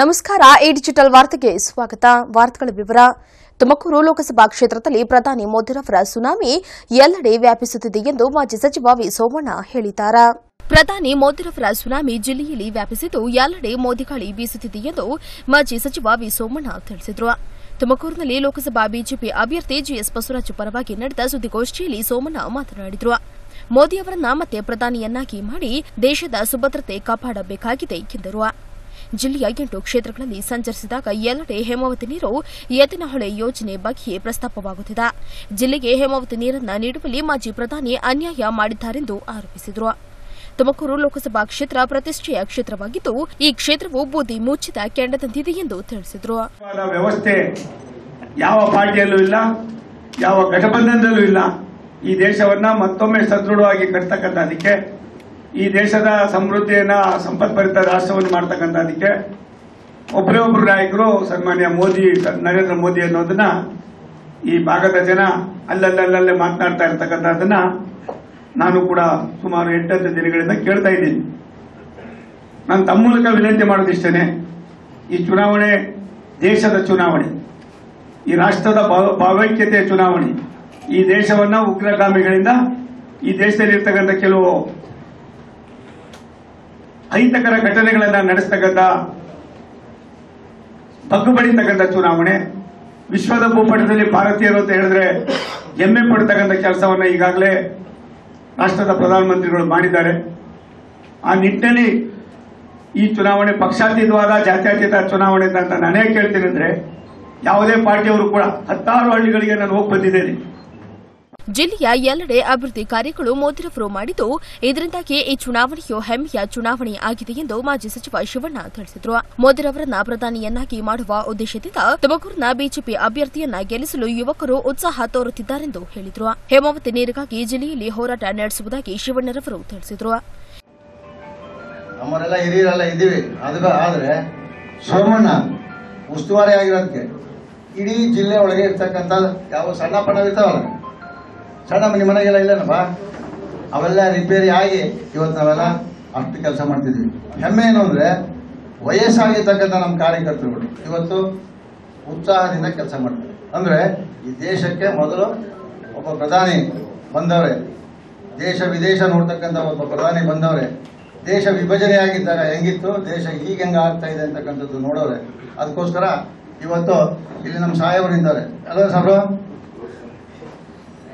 ನಮಸ್ಕಾರ A digital ವಾರ್ತೆಗೆ ಸ್ವಾಗತ. ವಾರ್ತೆಗಳ ವಿವರ. ತುಮಕೂರು ಲೋಕಸಭಾ ಕ್ಷೇತ್ರದಲ್ಲಿ ಪ್ರಧಾನಿ ಮೋದಿರವರ ಸುನಾಮಿ ಎಲ್ಲೆಡೆ ವ್ಯಾಪಿಸುತ್ತಿದೆ ಎಂದು ಮಾಜಿ ಸಚಿವ ವಿ. ಸೋಮಣ್ಣ ಹೇಳಿದ್ದಾರೆ. ಪ್ರಧಾನಿ ಮೋದಿರವರ ಸುನಾಮಿ ಜಿಲ್ಲೆಯಲ್ಲಿ ವ್ಯಾಪಿಸಿದ್ದು, ಎಲ್ಲೆಡೆ ಮೋದಿ ಗಾಳಿ ಬೀಸುತ್ತಿದೆ ಎಂದು ಮಾಜಿ ಸಚಿವ ವಿ. ಸೋಮಣ್ಣ ತಿಳಿಸಿದರು. ತುಮಕೂರಿನಲ್ಲಿ ಲೋಕಸಭಾ ಬಿಜೆಪಿ ಅಭ್ಯರ್ಥಿ ಜಿಎಸ್ ಬಸವರಾಜು ಪರವಾಗಿ ನಡೆದ ಸುದ್ದಿಗೋಷ್ಠಿಯಲ್ಲಿ ಸೋಮಣ್ಣ ಮಾತನಾಡಿದರು. ಮೋದಿ ಅವರನ್ನ ಮತ್ತೆ ಪ್ರಧಾನಿಯನ್ನಾಗಿ ಮಾಡಿ ದೇಶದ ಸುಭದ್ರತೆ ಕಾಪಾಡಬೇಕಾಗಿದೆ, ಎಂದರು. ಜಿಲ್ಲೆಯ ಎಂಟು ಕ್ಷೇತ್ರಗಳಲ್ಲಿ ಸಂಚರಿಸಿದಾಗ ಎಲ್ಲೆಡೆ ಹೇಮಾವತಿ ನೀರು ಎತ್ತಿನಹೊಳೆ ಯೋಜನೆ ಬಗ್ಗೆ ಪ್ರಸ್ತಾಪವಾಗುತ್ತಿದೆ. ಜಿಲ್ಲೆಗೆ ಹೇಮಾವತಿ ನೀರನ್ನು ನೀಡುವಲ್ಲಿ ಮಾಜಿ ಪ್ರಧಾನಿ ಅನ್ಯಾಯ ಮಾಡಿದ್ದಾರೆಂದು ಆರೋಪಿಸಿದರು. ತುಮಕೂರು ಲೋಕಸಭಾ ಕ್ಷೇತ್ರ ಪ್ರತಿಷ್ಠೆಯ ಕ್ಷೇತ್ರವಾಗಿದ್ದು, ಈ ಕ್ಷೇತ್ರವು ಬೂದಿ ಮುಚ್ಚಿದ ಕೆಂಡದಂತಿದೆ ಎಂದು ತಿಳಿಸಿದರು. ವ್ಯವಸ್ಥೆ ಯಾವ ಪಾರ್ಟಿಯಲ್ಲೂ ಇಲ್ಲ, ಯಾವ ಘಟಬಂಧನದಲ್ಲೂ ಇಲ್ಲ. ಈ ದೇಶವನ್ನ ಮತ್ತೊಮ್ಮೆ ಸದೃಢವಾಗಿ ಕಟ್ತಕ್ಕಂಥದಕ್ಕೆ ಈ ದೇಶದ ಸಮೃದ್ಧಿಯನ್ನ ಸಂಪತ್ಭರಿತ ರಾಷ್ಟ್ರವನ್ನು ಮಾಡ್ತಕ್ಕಂಥದಕ್ಕೆ ಒಬ್ಬರೇ ಒಬ್ಬರು ನಾಯಕರು ಸನ್ಮಾನ್ಯ ಮೋದಿ, ನರೇಂದ್ರ ಮೋದಿ ಅನ್ನೋದನ್ನ ಈ ಭಾಗದ ಜನ ಅಲ್ಲಲ್ಲಲ್ಲೇ ಮಾತನಾಡ್ತಾ ಇರ್ತಕ್ಕಂಥದ್ದನ್ನ ನಾನು ಕೂಡ ಸುಮಾರು ಎಂಟತ್ತು ದಿನಗಳಿಂದ ಕೇಳ್ತಾ ಇದ್ದೀನಿ. ನಾನು ತಮ್ಮ ಮೂಲಕ ವಿನಂತಿ ಮಾಡೋದಿಷ್ಟೇನೆ ಈ ಚುನಾವಣೆ ದೇಶದ ಚುನಾವಣೆ. ಈ ರಾಷ್ಟ್ರದ ಭಾವ- ಭಾವೈಕ್ಯತೆಯ ಚುನಾವಣೆ. ಈ ದೇಶವನ್ನ ಉಗ್ರಗಾಮಿಗಳಿಂದ ಈ ದೇಶದಲ್ಲಿರ್ತಕ್ಕಂಥ ಕೆಲವು ಅಹಿತಕರ ಘಟನೆಗಳನ್ನು ನಡೆಸ್ತಕ್ಕಂಥ ಬಗ್ಗು ಬಡಿತಕ್ಕಂಥ ಚುನಾವಣೆ, ವಿಶ್ವದ ಭೂಪಟದಲ್ಲಿ ಭಾರತೀಯರು ಅಂತ ಹೇಳಿದ್ರೆ ಹೆಮ್ಮೆ ಪಡ್ತಕ್ಕಂಥ ಕೆಲಸವನ್ನ ಈಗಾಗಲೇ ರಾಷ್ಟ್ರದ ಪ್ರಧಾನಮಂತ್ರಿಗಳು ಮಾಡಿದ್ದಾರೆ. ಆ ನಿಟ್ಟಿನಲ್ಲಿ ಈ ಚುನಾವಣೆ ಪಕ್ಷಾತೀತವಾದ, ಜಾತ್ಯತೀತ ಚುನಾವಣೆ ಅಂತ ನಾನೇ ಕೇಳ್ತೀನಿ ಅಂದ್ರೆ ಯಾವುದೇ ಪಾರ್ಟಿಯವರು ಕೂಡ ಹತ್ತಾರು ಹಳ್ಳಿಗಳಿಗೆ ನಾನು ಹೋಗಿ ಬಂದಿದ್ದೇನೆ. ಜಿಲ್ಲೆಯ ಎಲ್ಲೆಡೆ ಅಭಿವೃದ್ಧಿ ಕಾರ್ಯಗಳು ಮೋದಿರವರು ಮಾಡಿದ್ದು, ಇದರಿಂದಾಗಿ ಈ ಚುನಾವಣೆಯು ಹೆಮ್ಮೆಯ ಚುನಾವಣೆ ಆಗಿದೆ ಎಂದು ಮಾಜಿ ಸಚಿವ ಶಿವಣ್ಣ ತಿಳಿಸಿದರು. ಮೋದಿರವರನ್ನ ಪ್ರಧಾನಿಯನ್ನಾಗಿ ಮಾಡುವ ಉದ್ದೇಶದಿಂದ ತುಮಕೂರಿನ ಬಿಜೆಪಿ ಅಭ್ಯರ್ಥಿಯನ್ನ ಗೆಲ್ಲಿಸಲು ಯುವಕರು ಉತ್ಸಾಹ ತೋರುತ್ತಿದ್ದಾರೆಂದು ಹೇಳಿದರು. ಹೇಮಾವತಿ ನೀರಿಗಾಗಿ ಜಿಲ್ಲೆಯಲ್ಲಿ ಹೋರಾಟ ನಡೆಸುವುದಾಗಿ ಶಿವಣ್ಣರವರು ತಿಳಿಸಿದರು. ನಮ್ಮರೆಲ್ಲ ಹಿರಿಯರೆಲ್ಲ ಇದ್ದೀವಿ. ಅದು ಆದರೆ ಸೋಮಣ್ಣ ಉಸ್ತುವಾರಿ ಆಗಿರೋದಕ್ಕೆ ಇಡೀ ಜಿಲ್ಲೆ ಒಳಗೆ ಇರ್ತಕ್ಕಂಥ ಯಾವ ಸಣ್ಣ ಪಣ್ಣ ಸಣ್ಣ ಮನೆ ಮನೆಗೆಲ್ಲ ಇಲ್ಲನಪ್ಪ? ಅವೆಲ್ಲ ರಿಪೇರಿ ಆಗಿ ಇವತ್ತು ನಾವೆಲ್ಲ ಅಷ್ಟು ಕೆಲಸ ಮಾಡ್ತಿದ್ವಿ. ಹೆಮ್ಮೆ ಏನು ಅಂದರೆ ವಯಸ್ಸಾಗಿರ್ತಕ್ಕಂಥ ನಮ್ಮ ಕಾರ್ಯಕರ್ತರುಗಳು ಇವತ್ತು ಉತ್ಸಾಹದಿಂದ ಕೆಲಸ ಮಾಡ್ತಾರೆ. ಅಂದ್ರೆ ಈ ದೇಶಕ್ಕೆ ಮೊದಲು ಒಬ್ಬ ಪ್ರಧಾನಿ ಬಂದವರೇ, ದೇಶ ವಿದೇಶ ನೋಡ್ತಕ್ಕಂಥ ಒಬ್ಬ ಪ್ರಧಾನಿ ಬಂದವರೇ, ದೇಶ ವಿಭಜನೆ ಆಗಿದ್ದಾಗ ಹೆಂಗಿತ್ತು, ದೇಶ ಈಗ ಹೆಂಗೆ ಆಗ್ತಾ ಇದೆ ಅಂತಕ್ಕಂಥದ್ದು ನೋಡೋರೆ. ಅದಕ್ಕೋಸ್ಕರ ಇವತ್ತು ಇಲ್ಲಿ ನಮ್ಮ ಸಾಹೇಬರು ಇದ್ದಾರೆ. ಅಲ್ಲ ಸಾಬ್ರು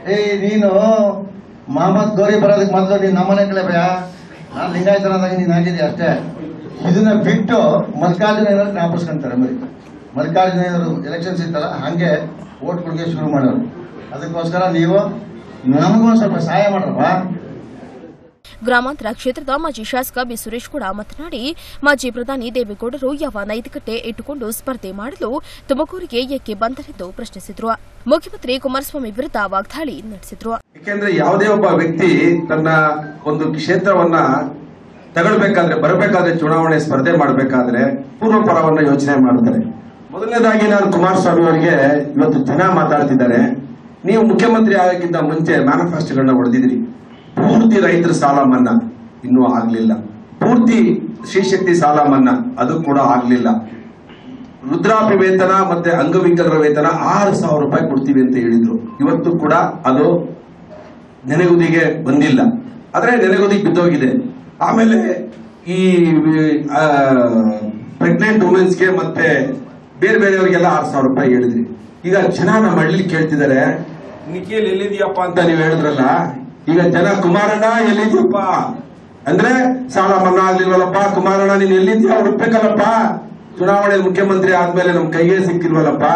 ಏ, ನೀನು ಮಹಮ್ಮದ್ ಗೌರಿ ಬರೋದಕ್ಕೆ ಮೊದಲು ನೀನು ನಮ್ಮನೆ ಕಡೆ ಭಯ ನಾನು ಲಿಂಗಾಯತನಾದಾಗ ನೀನು ಆಗಿದ್ದೆ ಅಷ್ಟೇ. ಇದನ್ನ ಬಿಟ್ಟು ಮಲ್ಲಿಕಾರ್ಜುನ ಜ್ಞಾಪಿಸ್ಕೊಂತಾರೆ, ಮರಿ. ಮಲ್ಲಿಕಾರ್ಜುನ ಎಲೆಕ್ಷನ್ಸ್ ಇತ್ತಲ್ಲ ಹಂಗೆ ಕೊಡ್ಗೆ ಶುರು ಮಾಡೋರು. ಅದಕ್ಕೋಸ್ಕರ ನೀವು ನಮಗೂ ಸ್ವಲ್ಪ ಸಹಾಯ ಮಾಡ್ರಪ್ಪ. ಗ್ರಾಮಾಂತರ ಕ್ಷೇತ್ರದ ಮಾಜಿ ಶಾಸಕ ಬಿ. ಸುರೇಶ್ ಕೂಡ ಮಾತನಾಡಿ, ಮಾಜಿ ಪ್ರಧಾನಿ ದೇವೇಗೌಡರು ಯಾವ ನೈತಿಕತೆ ಇಟ್ಟುಕೊಂಡು ಸ್ಪರ್ಧೆ ಮಾಡಲು ತುಮಕೂರಿಗೆ ಏಕೆ ಬಂದರೆಂದು ಪ್ರಶ್ನಿಸಿದರು. ಮುಖ್ಯಮಂತ್ರಿ ಕುಮಾರಸ್ವಾಮಿ ವಿರುದ್ಧ ವಾಗ್ದಾಳಿ ನಡೆಸಿದರು. ಯಾಕೆಂದ್ರೆ ಯಾವುದೇ ಒಬ್ಬ ವ್ಯಕ್ತಿ ತನ್ನ ಒಂದು ಕ್ಷೇತ್ರವನ್ನ ತಗೊಳ್ಬೇಕಾದ್ರೆ, ಬರಬೇಕಾದ್ರೆ ಚುನಾವಣೆ ಸ್ಪರ್ಧೆ ಮಾಡಬೇಕಾದ್ರೆ ಪೂರ್ವಪರವನ್ನ ಯೋಚನೆ ಮಾಡ್ತಾರೆ. ಮೊದಲನೇದಾಗಿ ನಾನು ಕುಮಾರಸ್ವಾಮಿ ಅವರಿಗೆ ಇವತ್ತು ಜನ ಮಾತಾಡ್ತಿದ್ದಾರೆ. ನೀವು ಮುಖ್ಯಮಂತ್ರಿ ಆಗಕ್ಕಿಂತ ಮುಂಚೆ ಮ್ಯಾನಿಫೆಸ್ಟೋಗಳನ್ನ ಹೊಡೆದಿದ್ರಿ. ಪೂರ್ತಿ ರೈತರ ಸಾಲ ಮನ್ನಾ. ಇನ್ನೂ ಆಗ್ಲಿಲ್ಲ. ಪೂರ್ತಿ ಶ್ರೀಶಕ್ತಿ ಸಾಲ ಮನ್ನಾ. ಅದು ಕೂಡ ಆಗ್ಲಿಲ್ಲ. ವೃದ್ಧಾಪ್ಯ ವೇತನ ಮತ್ತೆ ಅಂಗವಿಕಲರ ವೇತನ ಆರು ಸಾವಿರ ರೂಪಾಯಿ ಕೊಡ್ತೀವಿ ಅಂತ ಹೇಳಿದ್ರು. ಇವತ್ತು ಕೂಡ ಅದು ನೆನೆಗುದಿಗೆ ಬಂದಿಲ್ಲ. ಆದ್ರೆ ನೆನೆಗುದಿಗೆ ಬಿದ್ದೋಗಿದೆ. ಆಮೇಲೆ ಈ ಪ್ರೆಗ್ನೆಂಟ್ ವುಮೆನ್ಸ್ಗೆ ಮತ್ತೆ ಬೇರೆ ಬೇರೆಯವರಿಗೆಲ್ಲ ಆರು ಸಾವಿರ ರೂಪಾಯಿ ಹೇಳಿದ್ರಿ. ಈಗ ಜನ ನಮ್ಮ ಹಳ್ಳಿ ಕೇಳ್ತಿದ್ದಾರೆ, ನಿಖಿಲ್ ಎಲ್ಲಿದ್ಯಪ್ಪ ಅಂತ ನೀವು ಹೇಳಿದ್ರಲ್ಲ ಈಗ ಜನ ಕುಮಾರಣ್ಣ ಎಲ್ಲಿದ್ಯಪ್ಪ? ಅಂದ್ರೆ ಸಾಲ ಮನ್ನಾ ಆಗ್ಲಿಲ್ವಲ್ಲಪ್ಪ ಕುಮಾರಣ್ಣ ನೀನ್ ಎಲ್ಲಿದ್ಯಾ? ಹುಡ್ಬೇಕಲ್ಲಪ್ಪ ಚುನಾವಣೆ ಮುಖ್ಯಮಂತ್ರಿ ಆದ್ಮೇಲೆ ನಮ್ ಕೈಗೆ ಸಿಕ್ಕಿಲ್ವಲ್ಲಪ್ಪ?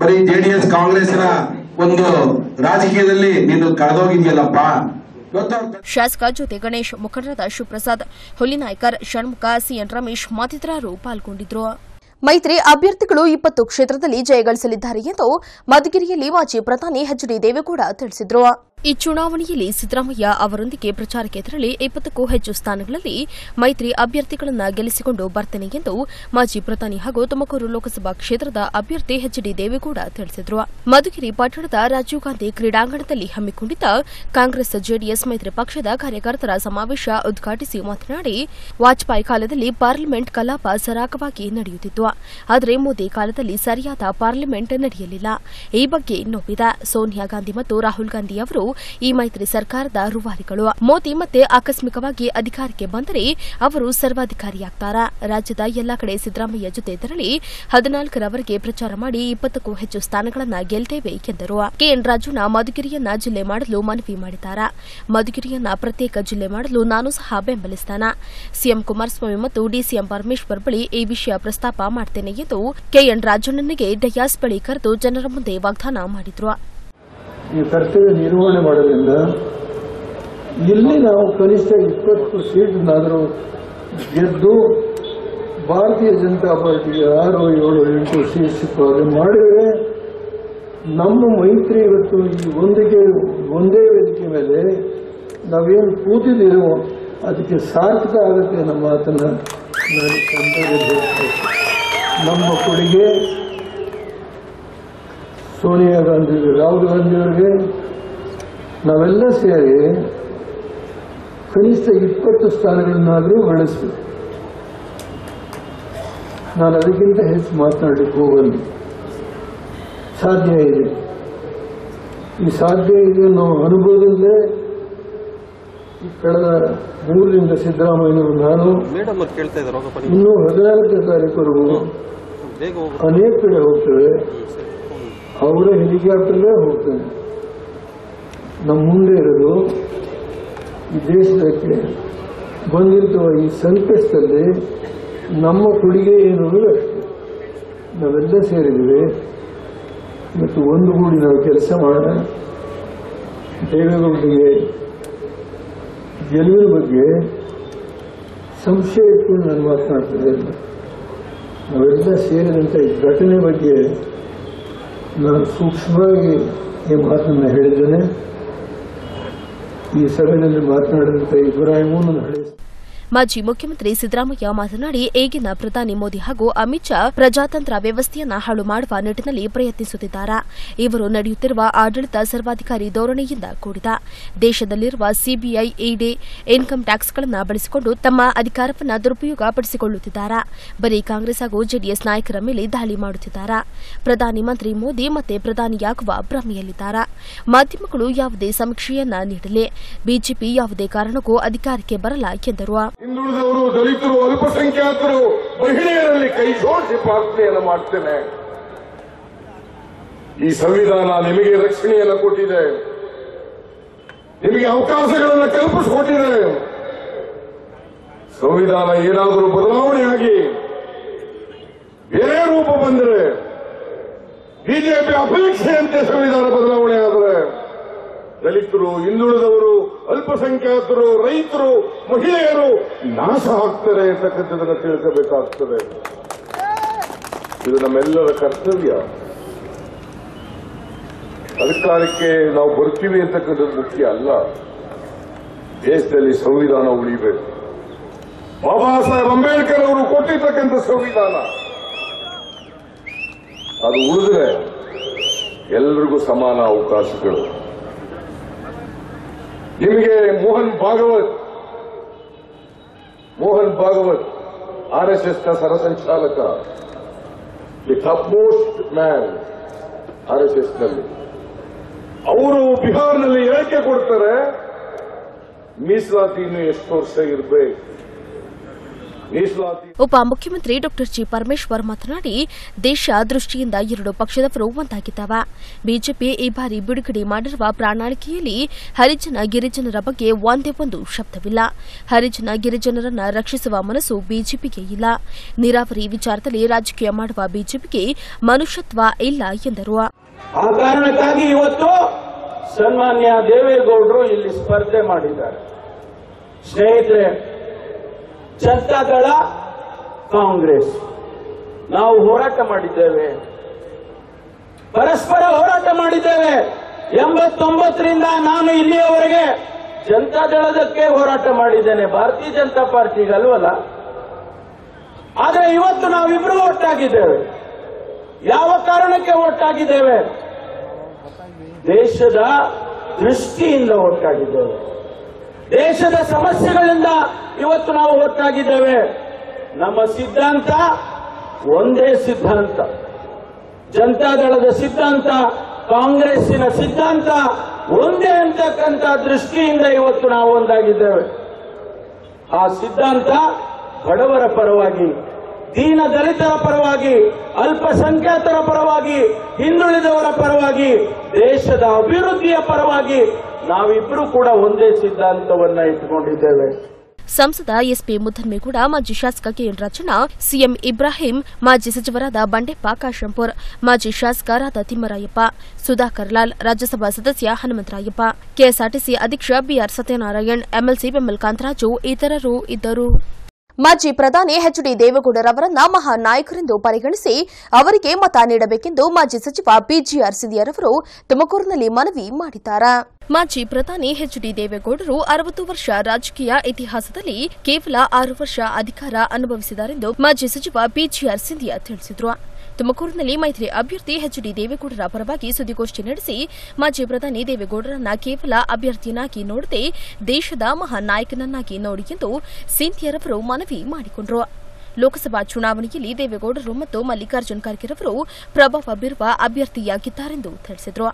ಬರೀ ಜೆಡಿಎಸ್ ಕಾಂಗ್ರೆಸ್ನ ಒಂದು ರಾಜಕೀಯದಲ್ಲಿ ನೀನು ಕಳೆದೋಗಿದ್ಯಲ್ಲಪ್ಪ? ಶಾಸಕ ಜೊತೆ ಗಣೇಶ್ ಮುಖಂಡರಾದ ಶಿವಪ್ರಸಾದ್ ಹುಲಿನಾಯ್ಕರ್ ಷಣ್ಮುಖ ಸಿಎನ್ ರಮೇಶ್ ಮತ್ತಿತರರು ಪಾಲ್ಗೊಂಡಿದ್ರು. ಮೈತ್ರಿ ಅಭ್ಯರ್ಥಿಗಳು ಇಪ್ಪತ್ತು ಕ್ಷೇತ್ರದಲ್ಲಿ ಜಯಗಳಿಸಲಿದ್ದಾರೆ ಎಂದು ಮಧುಗಿರಿಯಲ್ಲಿ ಮಾಜಿ ಪ್ರಧಾನಿ ಎಚ್ ಡಿ ದೇವೇಗೌಡ ತಿಳಿಸಿದರು. ಈ ಚುನಾವಣೆಯಲ್ಲಿ ಸಿದ್ದರಾಮಯ್ಯ ಅವರೊಂದಿಗೆ ಪ್ರಚಾರಕ್ಕೆ ತೆರಳಿ ಇಪ್ಪತ್ತಕ್ಕೂ ಹೆಚ್ಚು ಸ್ಥಾನಗಳಲ್ಲಿ ಮೈತ್ರಿ ಅಭ್ಯರ್ಥಿಗಳನ್ನು ಗೆಲ್ಲಿಸಿಕೊಂಡು ಬರ್ತೇನೆ ಎಂದು ಮಾಜಿ ಪ್ರಧಾನಿ ಹಾಗೂ ತುಮಕೂರು ಲೋಕಸಭಾ ಕ್ಷೇತ್ರದ ಅಭ್ಯರ್ಥಿ ಎಚ್ ದೇವೇಗೌಡ ತಿಳಿಸಿದರು. ಮಧುಗಿರಿ ಪಟ್ಟಣದ ರಾಜೀವ್ ಗಾಂಧಿ ಕ್ರೀಡಾಂಗಣದಲ್ಲಿ ಹಮ್ಮಿಕೊಂಡಿದ್ದ ಕಾಂಗ್ರೆಸ್ ಜೆಡಿಎಸ್ ಮೈತ್ರಿ ಪಕ್ಷದ ಕಾರ್ಯಕರ್ತರ ಸಮಾವೇಶ ಉದ್ಘಾಟಿಸಿ ಮಾತನಾಡಿ, ವಾಜಪೇಯಿ ಕಾಲದಲ್ಲಿ ಪಾರ್ಲಿಮೆಂಟ್ ಕಲಾಪ ಸರಾಗವಾಗಿ ನಡೆಯುತ್ತಿತ್ತು. ಆದರೆ ಮೋದಿ ಕಾಲದಲ್ಲಿ ಸರಿಯಾದ ಪಾರ್ಲಿಮೆಂಟ್ ನಡೆಯಲಿಲ್ಲ. ಈ ಬಗ್ಗೆ ನೋವಿದೆ ಸೋನಿಯಾ ಗಾಂಧಿ ಮತ್ತು ರಾಹುಲ್ ಗಾಂಧಿ ಅವರು ಈ ಮೈತ್ರಿ ಸರ್ಕಾರದ ರೂವಾರಿಗಳು. ಮೋದಿ ಮತ್ತೆ ಆಕಸ್ಮಿಕವಾಗಿ ಅಧಿಕಾರಕ್ಕೆ ಬಂದರೆ ಅವರು ಸರ್ವಾಧಿಕಾರಿಯಾಗ್ತಾರ? ರಾಜ್ಯದ ಎಲ್ಲಾ ಕಡೆ ಸಿದ್ದರಾಮಯ್ಯ ಜೊತೆ ತೆರಳಿ ಹದಿನಾಲ್ಕರವರೆಗೆ ಪ್ರಚಾರ ಮಾಡಿ ಇಪ್ಪತ್ತಕ್ಕೂ ಹೆಚ್ಚು ಸ್ಥಾನಗಳನ್ನು ಗೆಲ್ತೇವೆ ಎಂದರು. ಕೆಎನ್ ರಾಜುನ ಮಧುಗಿರಿಯನ್ನ ಜಿಲ್ಲೆ ಮಾಡಲು ಮನವಿ ಮಾಡಿದ್ದಾರೆ? ಮಧುಗಿರಿಯನ್ನ ಪ್ರತ್ಯೇಕ ಜಿಲ್ಲೆ ಮಾಡಲು ನಾನು ಸಹ ಬೆಂಬಲಿಸ್ತಾನ ಸಿಎಂ ಕುಮಾರಸ್ವಾಮಿ ಮತ್ತು ಡಿಸಿಎಂ ಪರಮೇಶ್ವರ್ ಬಳಿ ಈ ವಿಷಯ ಪ್ರಸ್ತಾಪ ಮಾಡ್ತೇನೆ ಎಂದು ಕೆಎನ್ ರಾಜಣ್ಣನಿಗೆ ಡಯಾಸ್ ಬಳಿ ಕರೆದು ಜನರ ಮುಂದೆ ವಾಗ್ದಾನ ಮಾಡಿದ್ರು. ಈ ಕರ್ತವ್ಯ ನಿರ್ವಹಣೆ ಮಾಡೋದ್ರಿಂದ ಇಲ್ಲಿ ನಾವು ಕನಿಷ್ಠ ಇಪ್ಪತ್ತು ಸೀಟ್ನಾದರೂ ಗೆದ್ದು ಭಾರತೀಯ ಜನತಾ ಪಾರ್ಟಿಗೆ ಆರು, ಏಳು, ಎಂಟು ಸೀಟ್ ಸಿಕ್ಕೋದು ಮಾಡಿದರೆ ನಮ್ಮ ಮೈತ್ರಿ ಇವತ್ತು ಈ ಒಂದಿಗೆ, ಒಂದೇ ವೇದಿಕೆ ಮೇಲೆ ನಾವೇನು ಕೂತಿದ್ದೀರೋ ಅದಕ್ಕೆ ಸಾರ್ಥಕ ಆಗುತ್ತೆ ನಮ್ಮ ಮಾತನ್ನು ನಾನು ನಮ್ಮ ಕೊಡುಗೆ ಸೋನಿಯಾ ಗಾಂಧಿ ರಾಹುಲ್ ಗಾಂಧಿಯವರಿಗೆ ನಾವೆಲ್ಲ ಸೇರಿ ಕನಿಷ್ಠ ಇಪ್ಪತ್ತು ಸ್ಥಾನಗಳನ್ನಾದರೂ ಗಳಿಸ್ಬೇಕು. ನಾನು ಅದಕ್ಕಿಂತ ಹೆಚ್ಚು ಮಾತನಾಡಲಿಕ್ಕೆ ಹೋಗಲ್ಲ. ಸಾಧ್ಯ ಇದೆ. ಈ ಸಾಧ್ಯ ಇದೆ ಅನ್ನೋ ಅನುಭವದಲ್ಲೇ ಈ ಕಳೆದ ಮೂರರಿಂದ ಸಿದ್ದರಾಮಯ್ಯನವರು ನಾನು ನೀವು ಇನ್ನೂ ಹದಿನಾಲ್ಕನೇ ತಾರೀಕುವರೆಗೂ ಅನೇಕ ಕಡೆ ಹೋಗ್ತೇವೆ. ಅವರ ಹೆಲಿಕಾಪ್ಟರ್ಲೇ ಹೋಗ್ತಾರೆ. ನಮ್ಮ ಮುಂದೆ ಇರೋದು ಈ ದೇಶದಕ್ಕೆ ಬಂದಿರುವ ಈ ಸಂಕಷ್ಟದಲ್ಲಿ ನಮ್ಮ ಕೊಡುಗೆ ಏನುವುದು ಅಷ್ಟೇ. ನಾವೆಲ್ಲ ಸೇರಿದ್ದೀವಿ. ಮತ್ತು ಒಂದು ಗೂಡಿ ನಾವು ಕೆಲಸ ಮಾಡೋಣ. ದೇವೇಗೌಡರಿಗೆ ಗೆಲುವಿನ ಬಗ್ಗೆ ಸಂಶಯ ಇಟ್ಕೊಂಡು ನಾನು ಮಾತನಾಡ್ತಿದ್ದೆ ನಾವೆಲ್ಲ ಸೇರಿದಂಥ ಈ ಘಟನೆ ಬಗ್ಗೆ ನಾನು ಸೂಕ್ಷ್ಮವಾಗಿ ಈ ಮಾತನ್ನು ಹೇಳಿದ್ದೇನೆ. ಈ ಸಭೆಯಲ್ಲಿ ಮಾತನಾಡಿದಂಥ ಇಬ್ರಾಹಿಮು ನನ್ನ ಹಳೆ ಮಾಜಿ ಮುಖ್ಯಮಂತ್ರಿ ಸಿದ್ದರಾಮಯ್ಯ ಮಾತನಾಡಿ, ಈಗಿನ ಪ್ರಧಾನಿ ಮೋದಿ ಹಾಗೂ ಅಮಿತ್ ಶಾ ಪ್ರಜಾತಂತ್ರ ವ್ಯವಸ್ಥೆಯನ್ನ ಹಾಳು ಮಾಡುವ ನಿಟ್ಟಿನಲ್ಲಿ ಪ್ರಯತ್ನಿಸುತ್ತಿದ್ದಾರೆ. ಇವರು ನಡೆಯುತ್ತಿರುವ ಆಡಳಿತ ಸರ್ವಾಧಿಕಾರಿ ಧೋರಣೆಯಿಂದ ಕೂಡಿದ. ದೇಶದಲ್ಲಿರುವ ಸಿಬಿಐ, ಇಡಿ ಇನ್ಕಮ್ ಟ್ಯಾಕ್ಸ್ಗಳನ್ನು ಬಳಸಿಕೊಂಡು ತಮ್ಮ ಅಧಿಕಾರವನ್ನು ದುರುಪಯೋಗ ಪಡಿಸಿಕೊಳ್ಳುತ್ತಿದ್ದಾರೆ. ಬರೀ ಕಾಂಗ್ರೆಸ್ ಹಾಗೂ ಜೆಡಿಎಸ್ ನಾಯಕರ ಮೇಲೆ ದಾಳಿ ಮಾಡುತ್ತಿದ್ದಾರೆ. ಪ್ರಧಾನಿ ಮಂತ್ರಿ ಮೋದಿ ಮತ್ತೆ ಪ್ರಧಾನಿಯಾಗುವ ಭ್ರಮೆಯಲ್ಲಿದ್ದಾರೆ. ಮಾಧ್ಯಮಗಳು ಯಾವುದೇ ಸಮೀಕ್ಷೆಯನ್ನ ನೀಡಲಿ. ಬಿಜೆಪಿ ಯಾವುದೇ ಕಾರಣಕ್ಕೂ ಅಧಿಕಾರಕ್ಕೆ ಬರಲ್ಲ, ಎಂದರು. ಹಿಂದುಳಿದವರು, ದಲಿತರು, ಅಲ್ಪಸಂಖ್ಯಾತರು, ಮಹಿಳೆಯರಲ್ಲಿ ಕೈ ಜೋಡಿಸಿ ಪ್ರಾರ್ಥನೆಯನ್ನು ಮಾಡ್ತೇನೆ. ಈ ಸಂವಿಧಾನ ನಿಮಗೆ ರಕ್ಷಣೆಯನ್ನು ಕೊಟ್ಟಿದೆ. ನಿಮಗೆ ಅವಕಾಶಗಳನ್ನು ಕಲ್ಪಿಸಿಕೊಟ್ಟಿದೆ. ಸಂವಿಧಾನ ಏನಾದರೂ ಬದಲಾವಣೆಯಾಗಿ ಬೇರೆ ರೂಪ ಬಂದರೆ, ಬಿಜೆಪಿ ಅಪೇಕ್ಷೆಯಂತೆ ಸಂವಿಧಾನ ಬದಲಾವಣೆ ಆದರೆ ದಲಿತರು, ಹಿಂದುಳಿದವರು, ಅಲ್ಪಸಂಖ್ಯಾತರು, ರೈತರು, ಮಹಿಳೆಯರು ನಾಶ ಆಗ್ತಾರೆ ಅಂತಕ್ಕಂಥದ್ದನ್ನು ತಿಳಿಸಬೇಕಾಗ್ತದೆ ಇದು ನಮ್ಮೆಲ್ಲರ ಕರ್ತವ್ಯ. ಅಧಿಕಾರಕ್ಕೆ ನಾವು ಬರ್ತೀವಿ ಅಂತಕ್ಕಂಥದ್ದು ಮುಖ್ಯ ಅಲ್ಲ. ದೇಶದಲ್ಲಿ ಸಂವಿಧಾನ ಉಳಿಬೇಕು. ಬಾಬಾ ಸಾಹೇಬ್ ಅಂಬೇಡ್ಕರ್ ಅವರು ಕೊಟ್ಟಿರ್ತಕ್ಕಂಥ ಸಂವಿಧಾನ. ಅದು ಉಳಿದ್ರೆ ಎಲ್ರಿಗೂ ಸಮಾನ ಅವಕಾಶಗಳು. ನಿಮಗೆ ಮೋಹನ್ ಭಾಗವತ್ ಮೋಹನ್ ಭಾಗವತ್, ಆರ್ ಎಸ್ ಎಸ್ನ ಸರಸಂಚಾಲಕ the top most man R S ಎಸ್ನಲ್ಲಿ. ಅವರು ಬಿಹಾರ್ನಲ್ಲಿ ಹೇಳಿಕೆ ಕೊಡ್ತಾರೆ ಮೀಸಲಾತಿ ಇನ್ನು ಎಷ್ಟು ವರ್ಷ ಇರಬೇಕು. ಮೀಸಲಾತಿ ಉಪಮುಖ್ಯಮಂತ್ರಿ ಡಾಕ್ಟರ್ ಜಿ ಪರಮೇಶ್ವರ್ ಮಾತನಾಡಿ ದೇಶ ದೃಷ್ಟಿಯಿಂದ ಎರಡು ಪಕ್ಷದವರು ಒಂದಾಗಿದ್ದಾವ. ಬಿಜೆಪಿ ಈ ಬಾರಿ ಬಿಡುಗಡೆ ಮಾಡಿರುವ ಪ್ರಣಾಳಿಕೆಯಲ್ಲಿ ಹರಿಜನ ಗಿರಿಜನರ ಬಗ್ಗೆ ಒಂದೇ ಒಂದು ಶಬ್ದವಿಲ್ಲ. ಹರಿಜನ ಗಿರಿಜನರನ್ನ ರಕ್ಷಿಸುವ ಮನಸ್ಸು ಬಿಜೆಪಿಗೆ ಇಲ್ಲ. ನೀರಾವರಿ ವಿಚಾರದಲ್ಲಿ ರಾಜಕೀಯ ಮಾಡುವ ಬಿಜೆಪಿಗೆ ಮನುಷ್ಯತ್ವ ಇಲ್ಲ ಎಂದರು. ಆ ಕಾರಣಕ್ಕಾಗಿ ಇವತ್ತು ಸನ್ಮಾನ್ಯ ದೇವೇಗೌಡರು ಇಲ್ಲಿ ಸ್ಪರ್ಧೆ ಮಾಡಿದ್ದಾರೆ. ಸ್ನೇಹಿತರೆ ಜನತಾದಳ ಕಾಂಗ್ರೆಸ್. ನಾವು ಹೋರಾಟ ಮಾಡಿದ್ದೇವೆ. ಪರಸ್ಪರ ಹೋರಾಟ ಮಾಡಿದ್ದೇವೆ. ಎಂಬತ್ತೊಂಬತ್ತರಿಂದ ನಾನು ಇಲ್ಲಿಯವರೆಗೆ ಜನತಾ ದಳದಕ್ಕೆ ಹೋರಾಟ ಮಾಡಿದ್ದೇನೆ. ಭಾರತೀಯ ಜನತಾ ಪಾರ್ಟಿಗೆ ಅಲ್ವಲ್ಲ? ಆದರೆ ಇವತ್ತು ನಾವಿಬ್ರು ಒಟ್ಟಾಗಿದ್ದೇವೆ. ಯಾವ ಕಾರಣಕ್ಕೆ ಒಟ್ಟಾಗಿದ್ದೇವೆ? ದೇಶದ ದೃಷ್ಟಿಯಿಂದ ಒಟ್ಟಾಗಿದ್ದೇವೆ. ದೇಶದ ಸಮಸ್ಯೆಗಳಿಂದ ಇವತ್ತು ನಾವು ಒಟ್ಟಾಗಿದ್ದೇವೆ ನಮ್ಮ ಸಿದ್ಧಾಂತ ಒಂದೇ ಸಿದ್ಧಾಂತ. ಜನತಾದಳದ ಸಿದ್ಧಾಂತ, ಕಾಂಗ್ರೆಸ್ಸಿನ ಸಿದ್ಧಾಂತ ಒಂದೇ ಅಂತಕ್ಕಂಥ ದೃಷ್ಟಿಯಿಂದ ಇವತ್ತು ನಾವು ಒಂದಾಗಿದ್ದೇವೆ. ಆ ಸಿದ್ಧಾಂತ ಬಡವರ ಪರವಾಗಿ, ದೀನ ದಲಿತರ ಪರವಾಗಿ, ಅಲ್ಪಸಂಖ್ಯಾತರ ಪರವಾಗಿ, ಹಿಂದುಳಿದವರ ಪರವಾಗಿ, ದೇಶದ ಅಭಿವೃದ್ಧಿಯ ಪರವಾಗಿ ನಾವಿಬ್ಬರು ಕೂಡ ಒಂದೇ ಸಿದ್ಧಾಂತವನ್ನ ಇಟ್ಟುಕೊಂಡಿದ್ದೇವೆ. ಸಂಸದ ಎಸ್ಪಿ ಮುದ್ದನ್ಮೇಗೌಡ ಮಾಜಿ ಶಾಸಕ ಕೆಎನ್ ರಚನಾ ಸಿಎಂ ಇಬ್ರಾಹಿಂ, ಮಾಜಿ ಸಚಿವರಾದ ಬಂಡೆಪ್ಪ ಕಾಶಂಪುರ್, ಮಾಜಿ ಶಾಸಕರಾದ ತಿಮ್ಮರಾಯಪ್ಪ, ಸುಧಾಕರ್ ಲಾಲ್, ರಾಜ್ಯಸಭಾ ಸದಸ್ಯ ಹನುಮಂತರಾಯಪ್ಪ, ಕೆಎಸ್ಆರ್ಟಿಸಿ ಅಧ್ಯಕ್ಷ B R Satyanarayan, MLC Bemal Kantharaju ಇತರರು ಇದ್ದರು. ಮಾಜಿ ಪ್ರಧಾನಿ ಎಚ್ ಡಿ ದೇವೇಗೌಡರವರನ್ನ ಮಹಾ ನಾಯಕರೆಂದು ಪರಿಗಣಿಸಿ ಅವರಿಗೆ ಮತ ನೀಡಬೇಕೆಂದು ಮಾಜಿ ಸಚಿವ ಬಿಜಿಆರ್ ಸಿದಿಯರ್ ಅವರು ತುಮಕೂರಿನಲ್ಲಿ ಮನವಿ ಮಾಡಿದ್ದಾರೆ. ಮಾಜಿ ಪ್ರಧಾನಿ ಎಚ್ ಡಿ ದೇವೇಗೌಡರು ಅರವತ್ತು ವರ್ಷ ರಾಜಕೀಯ ಇತಿಹಾಸದಲ್ಲಿ ಕೇವಲ ಆರು ವರ್ಷ ಅಧಿಕಾರ ಅನುಭವಿಸಿದ್ದಾರೆಂದು ಮಾಜಿ ಸಚಿವ ಬಿಜಿಆರ್ ಸಿಂಧಿಯಾ ತಿಳಿಸಿದರು. ತುಮಕೂರಿನಲ್ಲಿ ಮೈತ್ರಿ ಅಭ್ಯರ್ಥಿ ಎಚ್ ಡಿ ದೇವೇಗೌಡರ ಪರವಾಗಿ ಸುದ್ದಿಗೋಷ್ಠಿ ನಡೆಸಿ ಮಾಜಿ ಪ್ರಧಾನಿ ದೇವೇಗೌಡರನ್ನ ಕೇವಲ ಅಭ್ಯರ್ಥಿಯನ್ನಾಗಿ ನೋಡದೆ ದೇಶದ ಮಹಾನ್ ನಾಯಕನನ್ನಾಗಿ ನೋಡಿ ಎಂದು ಸಿಂಧಿಯರವರು ಮನವಿ ಮಾಡಿಕೊಂಡರು. ಲೋಕಸಭಾ ಚುನಾವಣೆಯಲ್ಲಿ ದೇವೇಗೌಡರು ಮತ್ತು ಮಲ್ಲಿಕಾರ್ಜುನ್ ಖರ್ಗೆರವರು ಪ್ರಭಾವ ಬೀರುವ ಅಭ್ಯರ್ಥಿಯಾಗಿದ್ದಾರೆಂದು ತಿಳಿಸಿದರು.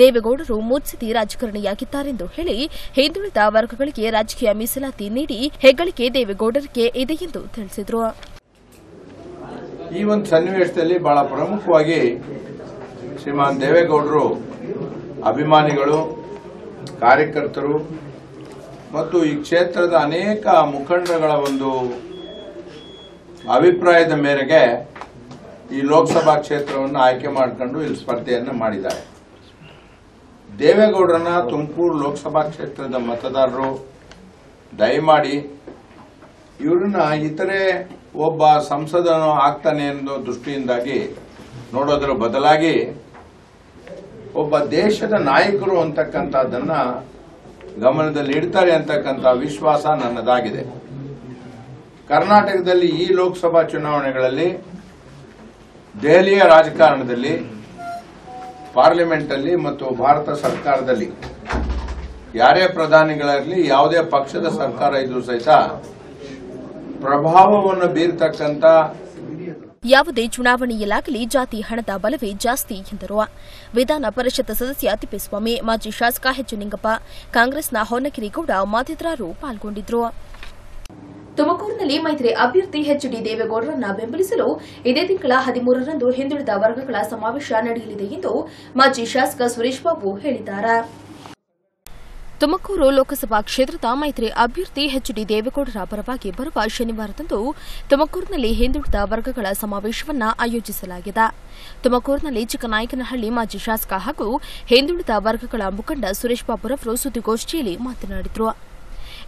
ದೇವೇಗೌಡರು ಮುತ್ಸದಿ ರಾಜಕಾರಣಿಯಾಗಿದ್ದಾರೆಂದು ಹೇಳಿ ಹಿಂದುಳಿದ ವರ್ಗಗಳಿಗೆ ರಾಜಕೀಯ ಮೀಸಲಾತಿ ನೀಡಿ ಹೆಗ್ಗಳಿಕೆ ದೇವೇಗೌಡರಿಗೆ ಇದೆ ಎಂದು ತಿಳಿಸಿದರು. ಈ ಒಂದು ಸನ್ನಿವೇಶದಲ್ಲಿ ಬಹಳ ಪ್ರಮುಖವಾಗಿ ಶ್ರೀಮಾನ್ ದೇವೇಗೌಡರು ಅಭಿಮಾನಿಗಳು, ಕಾರ್ಯಕರ್ತರು ಮತ್ತು ಈ ಕ್ಷೇತ್ರದ ಅನೇಕ ಮುಖಂಡಗಳ ಒಂದು ಅಭಿಪ್ರಾಯದ ಮೇರೆಗೆ ಈ ಲೋಕಸಭಾ ಕ್ಷೇತ್ರವನ್ನು ಆಯ್ಕೆ ಮಾಡಿಕೊಂಡು ಇಲ್ಲಿ ಸ್ಪರ್ಧೆಯನ್ನು ಮಾಡಿದ್ದಾರೆ. ದೇವೇಗೌಡರನ್ನ ತುಮಕೂರು ಲೋಕಸಭಾ ಕ್ಷೇತ್ರದ ಮತದಾರರು ದಯಮಾಡಿ ಇವರನ್ನ ಇತರೆ ಒಬ್ಬ ಸಂಸದನು ಆಗ್ತಾನೆ ಅನ್ನೋ ದೃಷ್ಟಿಯಿಂದಾಗಿ ನೋಡೋದ್ರ ಬದಲಾಗಿ ಒಬ್ಬ ದೇಶದ ನಾಯಕರು ಅಂತಕ್ಕಂಥದ್ದನ್ನ ಗಮನದಲ್ಲಿ ಇಡ್ತಾರೆ ಅಂತಕ್ಕಂಥ ವಿಶ್ವಾಸ ನನ್ನದಾಗಿದೆ. ಕರ್ನಾಟಕದಲ್ಲಿ ಈ ಲೋಕಸಭಾ ಚುನಾವಣೆಗಳಲ್ಲಿ ದೆಹಲಿಯ ರಾಜಕಾರಣದಲ್ಲಿ, ಪಾರ್ಲಿಮೆಂಟಲ್ಲಿ ಮತ್ತು ಭಾರತ ಸರ್ಕಾರದಲ್ಲಿ ಯಾರೇ ಪ್ರಧಾನಿಗಳಾಗಲಿ, ಯಾವುದೇ ಪಕ್ಷದ ಸರ್ಕಾರ ಇದ್ರೂ ಸಹಿತ ಪ್ರಭಾವವನ್ನು ಬೀರ್ತಕ್ಕಂಥ ಯಾವುದೇ ಚುನಾವಣೆಯಲ್ಲಾಗಲಿ ಜಾತಿ ಹಣದ ಬಲವೇ ಜಾಸ್ತಿ ಎಂದರು. ವಿಧಾನ ಪರಿಷತ್ ಸದಸ್ಯ ತಿಪ್ಪೇಸ್ವಾಮಿ, ಮಾಜಿ ಶಾಸಕ ಎಚ್ ನಿಂಗಪ್ಪ, ಕಾಂಗ್ರೆಸ್ನ ಹೊನ್ನಗಿರಿಗೌಡ ಮತ್ತಿತರರು ಪಾಲ್ಗೊಂಡಿದ್ದರು. ತುಮಕೂರಿನಲ್ಲಿ ಮೈತ್ರಿ ಅಭ್ಯರ್ಥಿ ಎಚ್ ಡಿ ದೇವೇಗೌಡರನ್ನ ಬೆಂಬಲಿಸಲು ಇದೇ ತಿಂಗಳ ಹದಿಮೂರರಂದು ಹಿಂದುಳಿದ ವರ್ಗಗಳ ಸಮಾವೇಶ ನಡೆಯಲಿದೆ ಎಂದು ಮಾಜಿ ಶಾಸಕ ಸುರೇಶ್ ಬಾಬು ಹೇಳಿದ್ದಾರೆ. ತುಮಕೂರು ಲೋಕಸಭಾ ಕ್ಷೇತ್ರದ ಮೈತ್ರಿ ಅಭ್ಯರ್ಥಿ ಎಚ್ ಡಿ ದೇವೇಗೌಡರ ಪರವಾಗಿ ಬರುವ ಶನಿವಾರದಂದು ತುಮಕೂರಿನಲ್ಲಿ ಹಿಂದುಳಿದ ವರ್ಗಗಳ ಸಮಾವೇಶವನ್ನು ಆಯೋಜಿಸಲಾಗಿದೆ. ತುಮಕೂರಿನಲ್ಲಿ ಚಿಕ್ಕನಾಯಕನಹಳ್ಳಿ ಮಾಜಿ ಶಾಸಕ ಹಾಗೂ ಹಿಂದುಳಿದ ವರ್ಗಗಳ ಮುಖಂಡ ಸುರೇಶ್ ಬಾಬುರವರು ಸುದ್ದಿಗೋಷ್ಠಿಯಲ್ಲಿ ಮಾತನಾಡಿದರು.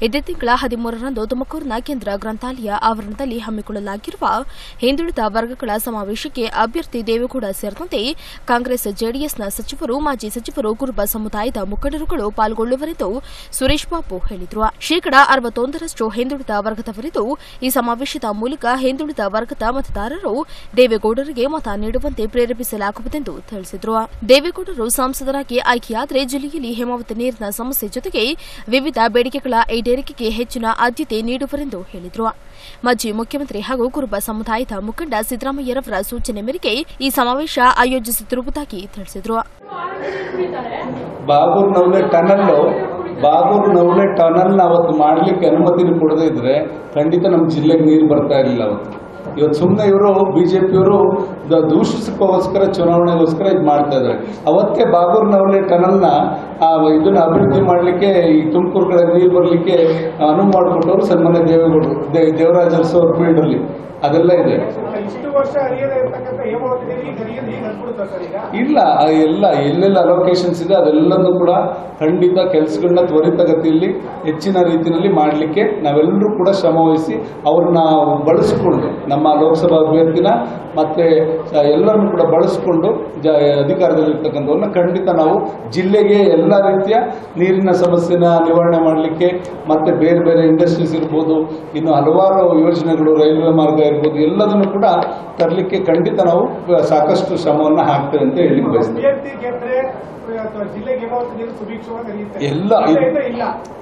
ಇದೇ ತಿಂಗಳ ಹದಿಮೂರರಂದು ತುಮಕೂರಿನ ಕೇಂದ್ರ ಗ್ರಂಥಾಲಯ ಆವರಣದಲ್ಲಿ ಹಮ್ಮಿಕೊಳ್ಳಲಾಗಿರುವ ಹಿಂದುಳಿದ ವರ್ಗಗಳ ಸಮಾವೇಶಕ್ಕೆ ಅಭ್ಯರ್ಥಿ ದೇವೇಗೌಡ ಸೇರಿದಂತೆ ಕಾಂಗ್ರೆಸ್ ಜೆಡಿಎಸ್ನ ಸಚಿವರು, ಮಾಜಿ ಸಚಿವರು, ಕುರುಬ ಸಮುದಾಯದ ಮುಖಂಡರುಗಳು ಪಾಲ್ಗೊಳ್ಳುವರೆಂದು ಸುರೇಶ್ ಬಾಬು ಹೇಳಿದರು. ಶೇಕಡ ಅರವತ್ತೊಂದರಷ್ಟು ಹಿಂದುಳಿದ ವರ್ಗದವರಿದ್ದು ಈ ಸಮಾವೇಶದ ಮೂಲಕ ಹಿಂದುಳಿದ ವರ್ಗದ ಮತದಾರರು ದೇವೇಗೌಡರಿಗೆ ಮತ ನೀಡುವಂತೆ ಪ್ರೇರೇಪಿಸಲಾಗುವುದೆಂದು ತಿಳಿಸಿದರು. ದೇವೇಗೌಡರು ಸಂಸದರಾಗಿ ಆಯ್ಕೆಯಾದರೆ ಜಿಲ್ಲೆಯಲ್ಲಿ ಹೇಮಾವತಿ ನೀರಿನ ಸಮಸ್ಯೆ ಜೊತೆಗೆ ವಿವಿಧ ಬೇಡಿಕೆಗಳ ಈಡೇರಿಕೆಗೆ ಹೆಚ್ಚಿನ ಆದ್ಯತೆ ನೀಡುವರೆಂದು ಹೇಳಿದರು. ಮಾಜಿ ಮುಖ್ಯಮಂತ್ರಿ ಹಾಗೂ ಕುರುಬ ಸಮುದಾಯದ ಮುಖಂಡ ಸಿದ್ದರಾಮಯ್ಯರವರ ಸೂಚನೆ ಮೇರೆಗೆ ಈ ಸಮಾವೇಶ ಆಯೋಜಿಸುತ್ತಿರುವುದಾಗಿ ತಿಳಿಸಿದರು. ಬಾಗೂರ್ ನವಲೆ ಟನಲ್ ಬಾಗೂರ್ ನವಲೆ ಟನಲ್ ಅವತ್ತು ಮಾಡ್ಲಿಕ್ಕೆ ಅನುಮತಿ ಕೊಡದೇ ಇದ್ರೆ ಖಂಡಿತ ನಮ್ಮ ಜಿಲ್ಲೆಗೆ ನೀರು ಬರ್ತಾ ಇರಲಿಲ್ಲ ಅವತ್ತು. ಇವತ್ತು ಸುಮ್ಮನೆ ಇವರು ಬಿಜೆಪಿಯವರು ದೂಷಿಸಕ್ಕೋಸ್ಕರ ಚುನಾವಣೆಗೋಸ್ಕರ ಇದು ಮಾಡ್ತಾ ಇದ್ದಾರೆ. ಅವತ್ತೇ ಬಾಗೂರ್ ನವಲೆ ಟನಲ್ನ ಆ, ಇದನ್ನ ಅಭಿವೃದ್ಧಿ ಮಾಡಲಿಕ್ಕೆ ಈ ತುಮಕೂರು ಕಡೆ ನೀರು ಬರಲಿಕ್ಕೆ ಅನುವು ಮಾಡಿಕೊಟ್ಟವರು ಸನ್ಮಾನ್ಯ ದೇವೇಗೌಡರು ದೇವರಾಜ ಅರಸು ಅವ್ರ ಫೀಲ್ಡಲ್ಲಿ ಅದೆಲ್ಲ ಇದೆ. ಇಲ್ಲ ಎಲ್ಲ ಎಲ್ಲೆಲ್ಲ ಅಲೋಕೇಶನ್ಸ್ ಇದೆ ಅದೆಲ್ಲನೂ ಕೂಡ ಖಂಡಿತ ಕೆಲಸಗಳನ್ನ ತ್ವರಿತಗತಿಯಲ್ಲಿ ಹೆಚ್ಚಿನ ರೀತಿಯಲ್ಲಿ ಮಾಡಲಿಕ್ಕೆ ನಾವೆಲ್ಲರೂ ಕೂಡ ಶ್ರಮ ವಹಿಸಿ ಅವ್ರನ್ನ ಬಳಸಿಕೊಂಡು ನಮ್ಮ ಲೋಕಸಭಾ ಅಭ್ಯರ್ಥಿನ ಮತ್ತೆ ಎಲ್ಲರನ್ನು ಕೂಡ ಬಳಸಿಕೊಂಡು ಜ ಅಧಿಕಾರದಲ್ಲಿರ್ತಕ್ಕಂಥವ್ರನ್ನ ಖಂಡಿತ ನಾವು ಜಿಲ್ಲೆಗೆ ಎಲ್ಲ ರೀತಿಯ ನೀರಿನ ಸಮಸ್ಯೆನ ನಿವಾರಣೆ ಮಾಡಲಿಕ್ಕೆ ಮತ್ತೆ ಬೇರೆ ಬೇರೆ ಇಂಡಸ್ಟ್ರೀಸ್ ಇರ್ಬೋದು ಇನ್ನು ಹಲವಾರು ಯೋಜನೆಗಳು ರೈಲ್ವೆ ಮಾರ್ಗ ಇರ್ಬೋದು ಎಲ್ಲದನ್ನು ಕೂಡ ತರಲಿಕ್ಕೆ ಖಂಡಿತ ನಾವು ಸಾಕಷ್ಟು ಶ್ರಮವನ್ನು ಹಾಕ್ತೇವೆ ಅಂತ ಹೇಳಿ ಬಯಸ್ತೇವೆ. ಎಲ್ಲ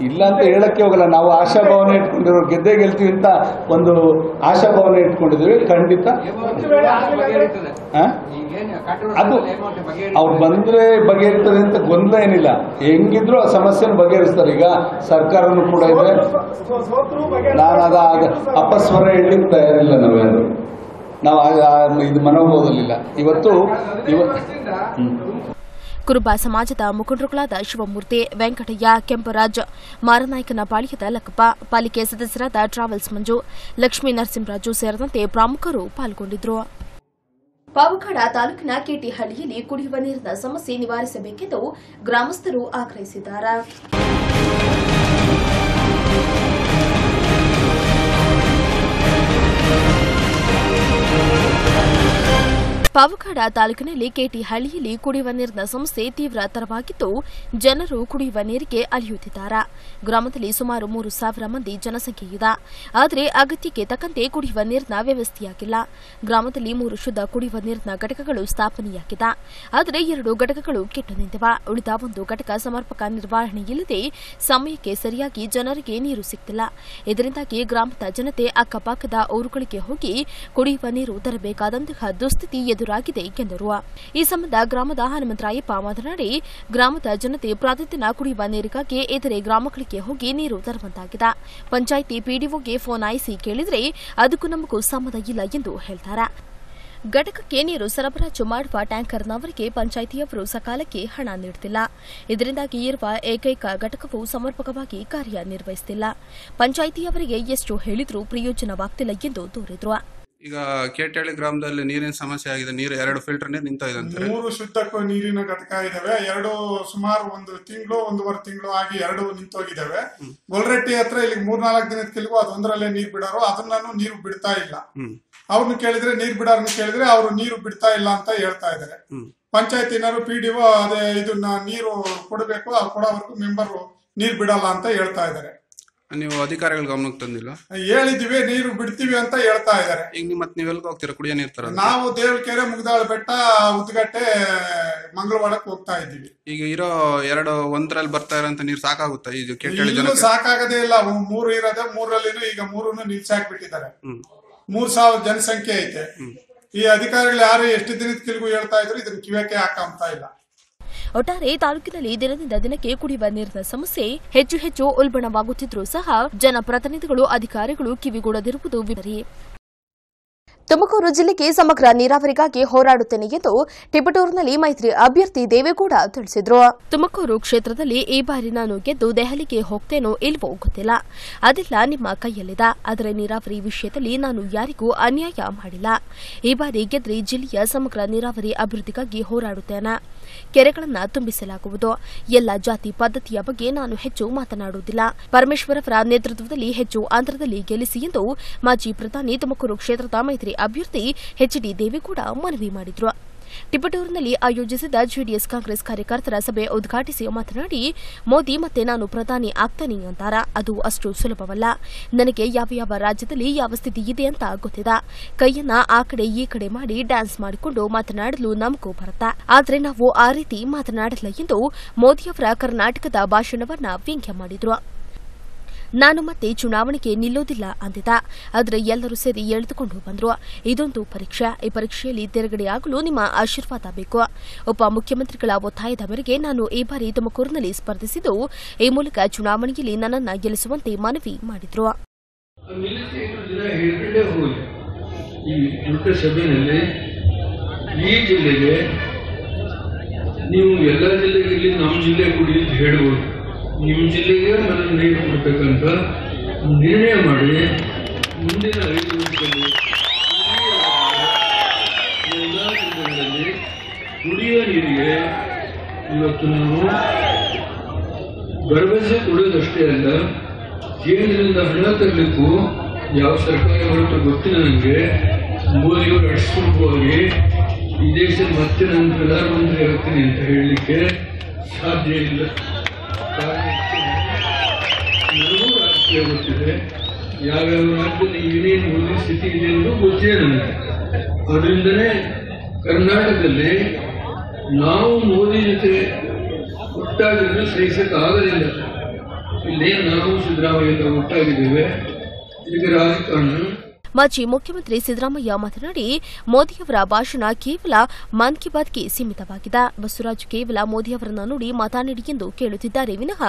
ಇಲ್ಲ ಅಂತ ಹೇಳಕ್ಕೆ ಹೋಗಲ್ಲ. ನಾವು ಆಶಾಭಾವನೆ ಇಟ್ಕೊಂಡಿರೋ ಗೆದ್ದೆ ಗೆಲ್ತೀವಿ ಅಂತ ಒಂದು ಆಶಾಭಾವನೆ ಇಟ್ಕೊಂಡಿದ್ದೀವಿ. ಖಂಡಿತ? ಅದು ಅವ್ರು ಬಂದ್ರೆ ಬಗೆಹರಿತಾರೆ ಅಂತ ಗೊಂದಲ ಏನಿಲ್ಲ. ಹೆಂಗಿದ್ರು ಆ ಸಮಸ್ಯೆನ ಬಗೆಹರಿಸ್ತಾರೆ. ಈಗ ಸರ್ಕಾರನು ಕೂಡ ಇದೆ. ನಾನು ಅದ ಅಪಸ್ವರ ಹೇಳಲಿಕ್ಕೆ ತಯಾರಿಲ್ಲ ನಾವೇನು ನಾವು ಇದು ಮನೋಭಾವದಲ್ಲಿಲ್ಲ ಇವತ್ತು ಇವತ್ತು. ಕುರುಬ ಸಮಾಜದ ಮುಖಂಡರುಗಳಾದ ಶಿವಮೂರ್ತಿ ವೆಂಕಟಯ್ಯ ಕೆಂಪರಾಜ್ ಮಾರನಾಯಕನ ಪಾಳ್ಯದ ಲಕ್ಕಪ್ಪ ಪಾಲಿಕೆ ಸದಸ್ಯರಾದ ಟ್ರಾವೆಲ್ಸ್ ಮಂಜು ಲಕ್ಷ್ಮೀ ನರಸಿಂಹರಾಜು ಸೇರಿದಂತೆ ಪ್ರಮುಖರು ಪಾಲ್ಗೊಂಡಿದ್ದರು ಪಾವಗಡ ತಾಲೂಕಿನ ಕೆಟಿಹಳ್ಳಿಯಲ್ಲಿ ಕುಡಿಯುವ ನೀರಿನ ಸಮಸ್ಯೆ ನಿವಾರಿಸಬೇಕೆಂದು ಗ್ರಾಮಸ್ಥರು ಆಗ್ರಹಿಸಿದ್ದಾರೆ. ಪಾವಗಡ ತಾಲೂಕಿನಲ್ಲಿ ಕೆಟಿ ಹಳ್ಳಿಯಲ್ಲಿ ಕುಡಿಯುವ ನೀರಿನ ಸಮಸ್ಯೆ ತೀವ್ರತರವಾಗಿದ್ದು, ಜನರು ಕುಡಿಯುವ ನೀರಿಗೆ ಅಲಿಯುತ್ತಿದ್ದಾರೆ. ಗ್ರಾಮದಲ್ಲಿ ಸುಮಾರು ಮೂರು ಸಾವಿರ ಮಂದಿ ಜನಸಂಖ್ಯೆ ಇದೆ. ಆದರೆ ಅಗತ್ಯಕ್ಕೆ ತಕ್ಕಂತೆ ಕುಡಿಯುವ ನೀರಿನ ವ್ಯವಸ್ಥೆಯಾಗಿಲ್ಲ. ಗ್ರಾಮದಲ್ಲಿ ಮೂರು ಶುದ್ಧ ಕುಡಿಯುವ ನೀರಿನ ಘಟಕಗಳು ಸ್ಥಾಪನೆಯಾಗಿದೆ. ಆದರೆ ಎರಡು ಘಟಕಗಳು ಕೆಟ್ಟು ನಿಂತಿವೆ. ಉಳಿದ ಒಂದು ಘಟಕ ಸಮರ್ಪಕ ನಿರ್ವಹಣೆ ಇಲ್ಲದೆ ಸಮಯಕ್ಕೆ ಸರಿಯಾಗಿ ಜನರಿಗೆ ನೀರು ಸಿಗ್ತಿಲ್ಲ. ಇದರಿಂದಾಗಿ ಗ್ರಾಮದ ಜನತೆ ಅಕ್ಕಪಕ್ಕದ ಊರುಗಳಿಗೆ ಹೋಗಿ ಕುಡಿಯುವ ನೀರು ತರಬೇಕಾದಂತಹ ದುಸ್ಥಿತಿ ಎದುರಾಗಿದೆ ಎಂದರು. ಈ ಸಂಬಂಧ ಗ್ರಾಮದ ಹನುಮಂತರಾಯಪ್ಪ ಮಾತನಾಡಿ, ಗ್ರಾಮದ ಜನತೆ ಪ್ರತಿದಿನ ಕುಡಿಯುವ ನೀರಿಗಾಗಿ ಇತರೆ ಗ್ರಾಮಗಳಿಗೆ ಹೋಗಿ ನೀರು ತರುವಂತಾಗಿದೆ. ಪಂಚಾಯಿತಿ ಪಿಡಿಒಗೆ ಫೋನ್ ಆಯಿಸಿ ಕೇಳಿದರೆ ಅದಕ್ಕೂ ನಮಗೂ ಸಂಬಂಧ ಇಲ್ಲ ಎಂದು ಹೇಳ್ತಾರೆ. ಘಟಕಕ್ಕೆ ನೀರು ಸರಬರಾಜು ಮಾಡುವ ಟ್ಯಾಂಕರ್ನವರಿಗೆ ಪಂಚಾಯಿತಿಯವರು ಸಕಾಲಕ್ಕೆ ಹಣ ನೀಡುತ್ತಿಲ್ಲ. ಇದರಿಂದಾಗಿ ಇರುವ ಏಕೈಕ ಘಟಕವು ಸಮರ್ಪಕವಾಗಿ ಕಾರ್ಯನಿರ್ವಹಿಸುತ್ತಿಲ್ಲ. ಪಂಚಾಯಿತಿಯವರಿಗೆ ಎಷ್ಟು ಹೇಳಿದರೂ ಪ್ರಯೋಜನವಾಗ್ತಿಲ್ಲ ಎಂದು ದೂರಿದ್ರು. ಈಗ ಕೇಟಳ್ಳಿ ಗ್ರಾಮದಲ್ಲಿ ನೀರಿನ ಸಮಸ್ಯೆ ಆಗಿದೆ. ನೀರು ಎರಡು ಫಿಲ್ಟರ್ ನೀರು ನಿಂತ ಇದೆ ಅಂತಾರೆ ಮೂರು ಶುದ್ಧಕ್ಕೂ ನೀರಿನ ಘಟಕ ಇದಾವೆ. ಎರಡು ಸುಮಾರು ಒಂದು ತಿಂಗಳು ಒಂದೂವರೆ ತಿಂಗಳು ಆಗಿ ಎರಡು ನಿಂತೋಗಿದ್ದಾವೆ ಗೊಲ್ರೆಟ್ಟಿ ಹತ್ರ ಇಲ್ಲಿ ಮೂರ್ನಾಲ್ಕು ದಿನದ ಕೆಲವು ಅದೊಂದರಲ್ಲೇ ನೀರು ಬಿಡೋರು. ಅದನ್ನೂ ನೀರು ಬಿಡ್ತಾ ಇಲ್ಲ. ಅವ್ರನ್ನ ಕೇಳಿದ್ರೆ ನೀರು ಬಿಡೋರ್ನ ಕೇಳಿದ್ರೆ ಅವರು ನೀರು ಬಿಡ್ತಾ ಇಲ್ಲ ಅಂತ ಹೇಳ್ತಾ ಇದ್ದಾರೆ ಪಂಚಾಯತ್ ಪಂಚಾಯತಿನವರು ಪಿ ಡಿ ಅದೇ ಇದನ್ನ ನೀರು ಕೊಡಬೇಕು ಅವ್ರು ಕೊಡೋವರೆಗೂ ಮೆಂಬರ್ ನೀರು ಬಿಡಲ್ಲ ಅಂತ ಹೇಳ್ತಾ ಇದ್ದಾರೆ ನೀವು ಅಧಿಕಾರಿಗಳ ಗಮನಕ್ಕೆ ತಂದಿಲ್ಲ? ಹೇಳಿದಿವಿ ನೀರು ಬಿಡ್ತೀವಿ ಅಂತ ಹೇಳ್ತಾ ಇದ್ದಾರೆ. ಈಗ ನೀವು ಮತ್ತೆ ನೀವೆಲ್ಲ ಹೋಗ್ತೀರಾ? ಕುಡಿಯ ನೀರು ತರ ನಾವು ದೇವಲ್ಕೆರೆ ಮುಗ್ದಾಳ ಬೆಟ್ಟ ಉದ್ಗಟ್ಟೆ ಮಂಗಳವಾರಕ್ಕೆ ಹೋಗ್ತಾ ಇದ್ದೀವಿ. ಈಗ ಇರೋ ಎರಡು ಒಂದರಲ್ಲಿ ಬರ್ತಾ ಇರೋಂತ ನೀರು ಸಾಕಾಗುತ್ತಾ? ಇದು ಕೆಟ್ಟ ಜನ ಸಾಕಾಗದೇ ಇಲ್ಲ. ಮೂರು ಇರೋದೆ ಮೂರಲ್ಲಿನೂ ಈಗ ಮೂರನ್ನು ನಿಲ್ಸಾಕ್ಬಿಟ್ಟಿದ್ದಾರೆ. ಮೂರ್ ಸಾವಿರ ಜನಸಂಖ್ಯೆ ಐತೆ. ಈ ಅಧಿಕಾರಿಗಳು ಯಾರು ಎಷ್ಟು ದಿನದ ಕಿಲ್ಗೂ ಹೇಳ್ತಾ ಇದ್ರು ಇದನ್ನ ಕಿವಿಯಕ್ಕೆ ಹಾಕಂತ ಇಲ್ಲ. ಒಟ್ಟಾರೆ ತಾಲೂಕಿನಲ್ಲಿ ದಿನದಿಂದ ದಿನಕ್ಕೆ ಕುಡಿಯುವ ನೀರಿನ ಸಮಸ್ಯೆ ಹೆಚ್ಚು ಹೆಚ್ಚು ಉಲ್ಬಣವಾಗುತ್ತಿದ್ರೂ ಸಹ ಜನಪ್ರತಿನಿಧಿಗಳು, ಅಧಿಕಾರಿಗಳು ಕಿವಿಗೊಡದಿರುವುದು ವಿಪರಿ ತುಮಕೂರು ಜಿಲ್ಲೆಗೆ ಸಮಗ್ರ ನೀರಾವರಿಗಾಗಿ ಹೋರಾಡುತ್ತೇನೆ ಎಂದು ಟಿಪಟೂರಿನಲ್ಲಿ ಮೈತ್ರಿ ಅಭ್ಯರ್ಥಿ ದೇವೇಗೌಡ ತಿಳಿಸಿದರು. ತುಮಕೂರು ಕ್ಷೇತ್ರದಲ್ಲಿ ಈ ಬಾರಿ ನಾನು ಗೆದ್ದು ದೆಹಲಿಗೆ ಹೋಗ್ತೇನೋ ಇಲ್ವೋ ಗೊತ್ತಿಲ್ಲ. ಅದೆಲ್ಲ, ನಿಮ್ಮ ಕೈಯಲ್ಲಿದೆ. ಆದರೆ ನೀರಾವರಿ ವಿಷಯದಲ್ಲಿ ನಾನು ಯಾರಿಗೂ ಅನ್ಯಾಯ ಮಾಡಿಲ್ಲ. ಈ ಬಾರಿ ಗೆದ್ರೆ ಜಿಲ್ಲೆಯ ಸಮಗ್ರ ನೀರಾವರಿ ಅಭಿವೃದ್ಧಿಗಾಗಿ ಹೋರಾಡುತ್ತೇನೆ. ಕೆರೆಗಳನ್ನು ತುಂಬಿಸಲಾಗುವುದು. ಎಲ್ಲ ಜಾತಿ ಪದ್ಧತಿಯ ಬಗ್ಗೆ ನಾನು ಹೆಚ್ಚು ಮಾತನಾಡುವುದಿಲ್ಲ. ಪರಮೇಶ್ವರ ಅವರ ನೇತೃತ್ವದಲ್ಲಿ ಹೆಚ್ಚು ಆಂಧ್ರದಲ್ಲಿ ಗೆಲ್ಲಿಸಿ ಎಂದು ಮಾಜಿ ಪ್ರಧಾನಿ ತುಮಕೂರು ಕ್ಷೇತ್ರದ ಮೈತ್ರಿ ಅಭ್ಯರ್ಥಿ ಎಚ್ ಡಿ ದೇವೇಗೌಡ ಮನವಿ ಮಾಡಿದರು. ಟಿಪಟೂರಿನಲ್ಲಿ ಆಯೋಜಿಸಿದ ಜೆಡಿಎಸ್ ಕಾಂಗ್ರೆಸ್ ಕಾರ್ಯಕರ್ತರ ಸಭೆ ಉದ್ಘಾಟಿಸಿ ಮಾತನಾಡಿ, ಮೋದಿ ಮತ್ತೆ ನಾನು ಪ್ರಧಾನಿ ಆಗ್ತಾನೆ ಅಂತಾರ. ಅದು ಅಷ್ಟು ಸುಲಭವಲ್ಲ. ನನಗೆ ಯಾವ ಯಾವ ರಾಜ್ಯದಲ್ಲಿ ಯಾವ ಸ್ಥಿತಿ ಇದೆ ಅಂತ ಗೊತ್ತಿದೆ ಕೈಯನ್ನ ಆ ಕಡೆ ಈ ಕಡೆ ಮಾಡಿ ಡ್ಯಾನ್ಸ್ ಮಾಡಿಕೊಂಡು ಮಾತನಾಡಲು ನಮಗೂ ಬರುತ್ತಾ. ಆದರೆ ನಾವು ಆ ರೀತಿ ಮಾತನಾಡಲ್ಲ ಎಂದು ಮೋದಿಯವರ ಕರ್ನಾಟಕದ ಭಾಷಣವನ್ನ ವ್ಯಂಗ್ಯ ಮಾಡಿದ್ರು. ನಾನು ಮತ್ತೆ ಚುನಾವಣೆಗೆ ನಿಲ್ಲೋದಿಲ್ಲ ಅಂದಿದ್ದ. ಆದರೆ ಎಲ್ಲರೂ ಸೇರಿ ಎಳೆದುಕೊಂಡು ಬಂದ್ರು. ಇದೊಂದು ಪರೀಕ್ಷೆ. ಈ ಪರೀಕ್ಷೆಯಲ್ಲಿ ತೆರಗಡೆಯಾಗಲು ನಿಮ್ಮ ಆಶೀರ್ವಾದ ಬೇಕು. ಉಪ ಮುಖ್ಯಮಂತ್ರಿಗಳ ಒತ್ತಾಯದ ಮೇರೆಗೆ ನಾನು ಈ ಬಾರಿ ತುಮಕೂರಿನಲ್ಲಿ ಸ್ಪರ್ಧಿಸಿದ್ದು. ಈ ಮೂಲಕ ಚುನಾವಣೆಯಲ್ಲಿ ನನ್ನನ್ನು ಗೆಲ್ಲಿಸುವಂತೆ ಮನವಿ ಮಾಡಿದ್ರು. ನೀವು ಎಲ್ಲ ಜಿಲ್ಲೆಗೆ ಇಲ್ಲಿ ನಮ್ಮ ಜಿಲ್ಲೆ ಕೊಡಿ ಅಂತ ಹೇಳ್ಬೋದು ನಿಮ್ಮ ಜಿಲ್ಲೆಗೆ ಮನೆ ನೀರು ಕೊಡಬೇಕಂತ ನಿರ್ಣಯ ಮಾಡಿ ಮುಂದಿನ ಐದು ವರ್ಷದಲ್ಲಿ ಎಲ್ಲ ಜಿಲ್ಲೆಗಳಲ್ಲಿ ಕುಡಿಯುವ ನೀರಿಗೆ ಇವತ್ತು ನಾವು ಭರವಸೆ ಕೊಡೋದಷ್ಟೇ ಅಲ್ಲ ಕೇಂದ್ರದಿಂದ ಹಣ ತರಲಿಕ್ಕೂ ಯಾವ ಸರ್ಕಾರ ಹೊರಟು ಗೊತ್ತಿಲ್ಲ ನನಗೆ. ಮೋದಿಯವರು ಅಡಿಸ್ಕೊಂಡೋಗಿ ಈ ದೇಶದ ಮತ್ತೆ ನಾನು ಪ್ರಧಾನಮಂತ್ರಿ ಆಗ್ತೀನಿ ಅಂತ ಹೇಳಲಿಕ್ಕೆ ಸಾಧ್ಯ ಇಲ್ಲ. ಗೊತ್ತಿದೆ ಯಾವ್ಯಾವ ರಾಜ್ಯದಲ್ಲಿ ಏನೇನು ಹೋಗಿ ಸ್ಥಿತಿ ಇದೆ ಎಂದು ಗೊತ್ತೇ ನನಗೆ ಅದರಿಂದಲೇ ಕರ್ನಾಟಕದಲ್ಲಿ ನಾವು ಮೋದಿ ಜೊತೆ ಒಟ್ಟಾಗಿದ್ದು ಸಹಿಸಕ್ಕಾಗಲಿಲ್ಲ ಇಲ್ಲೇ ನಾವು ಸಿದ್ದರಾಮಯ್ಯ ಒಟ್ಟಾಗಿದ್ದೇವೆ. ಇದಕ್ಕೆ ರಾಜಕಾರಣ ಮಾಜಿ ಮುಖ್ಯಮಂತ್ರಿ ಸಿದ್ದರಾಮಯ್ಯ ಮಾತನಾಡಿ, ಮೋದಿಯವರ ಭಾಷಣ ಕೇವಲ ಮನ್ ಕಿ ಬಾತ್ಗೆ ಸೀಮಿತವಾಗಿದೆ. ಬಸವರಾಜ್ ಕೇವಲ ಮೋದಿಯವರನ್ನು ನೋಡಿ ಮತ ನೀಡಿ ಎಂದು ಕೇಳುತ್ತಿದ್ದಾರೆ. ವಿನಃ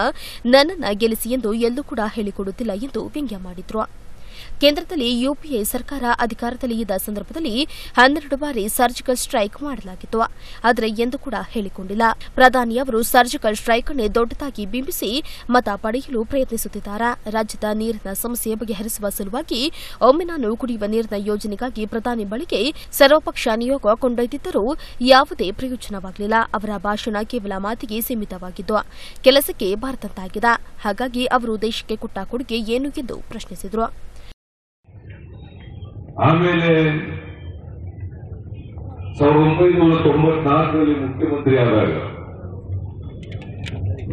ನನ್ನನ್ನ ಗೆಲ್ಲಿಸಿ ಎಂದು ಎಲ್ಲೂ ಕೂಡ ಹೇಳಿಕೊಡುತ್ತಿಲ್ಲ ಎಂದು ವ್ಯಂಗ್ಯ ಮಾಡಿದ್ರು. ಕೇಂದ್ರದಲ್ಲಿ ಯುಪಿಎ ಸರ್ಕಾರ ಅಧಿಕಾರದಲ್ಲಿ ಇದ್ದ ಸಂದರ್ಭದಲ್ಲಿ ಹನ್ನೆರಡು ಬಾರಿ ಸರ್ಜಿಕಲ್ ಸ್ಟ್ರೈಕ್ ಮಾಡಲಾಗಿತ್ತು. ಆದರೆ ಎಂದು ಕೂಡ ಹೇಳಿಕೊಂಡಿಲ್ಲ. ಪ್ರಧಾನಿಯವರು ಸರ್ಜಿಕಲ್ ಸ್ಟ್ರೈಕ್ ಅನ್ನೇ ದೊಡ್ಡದಾಗಿ ಬಿಂಬಿಸಿ ಮತ ಪಡೆಯಲು ಪ್ರಯತ್ನಿಸುತ್ತಿದ್ದಾರೆ. ರಾಜ್ಯದ ನೀರಿನ ಸಮಸ್ಯೆ ಬಗೆಹರಿಸುವ ಸಲುವಾಗಿ ಒಮ್ಮೆ ನಾನು ಕುಡಿಯುವ ನೀರಿನ ಯೋಜನೆಗಾಗಿ ಪ್ರಧಾನಿ ಬಳಿಗೆ ಸರ್ವಪಕ್ಷ ನಿಯೋಗ ಕೊಂಡೊಯ್ದಿದ್ದರೂ ಯಾವುದೇ ಪ್ರಯೋಜನವಾಗಲಿಲ್ಲ. ಅವರ ಭಾಷಣ ಕೇವಲ ಮಾತಿಗೆ ಸೀಮಿತವಾಗಿದ್ದು ಕೆಲಸಕ್ಕೆ ಬಾರದಂತಾಗಿದೆ ಹಾಗಾಗಿ ಅವರು ದೇಶಕ್ಕೆ ಕೊಟ್ಟ ಕೊಡುಗೆ ಏನು ಎಂದು ಪ್ರಶ್ನಿಸಿದರು. ಆಮೇಲೆ ಸಾವಿರದ ಒಂಬೈನೂರ ತೊಂಬತ್ನಾಲ್ಕರಲ್ಲಿ ಮುಖ್ಯಮಂತ್ರಿ ಆದಾಗ,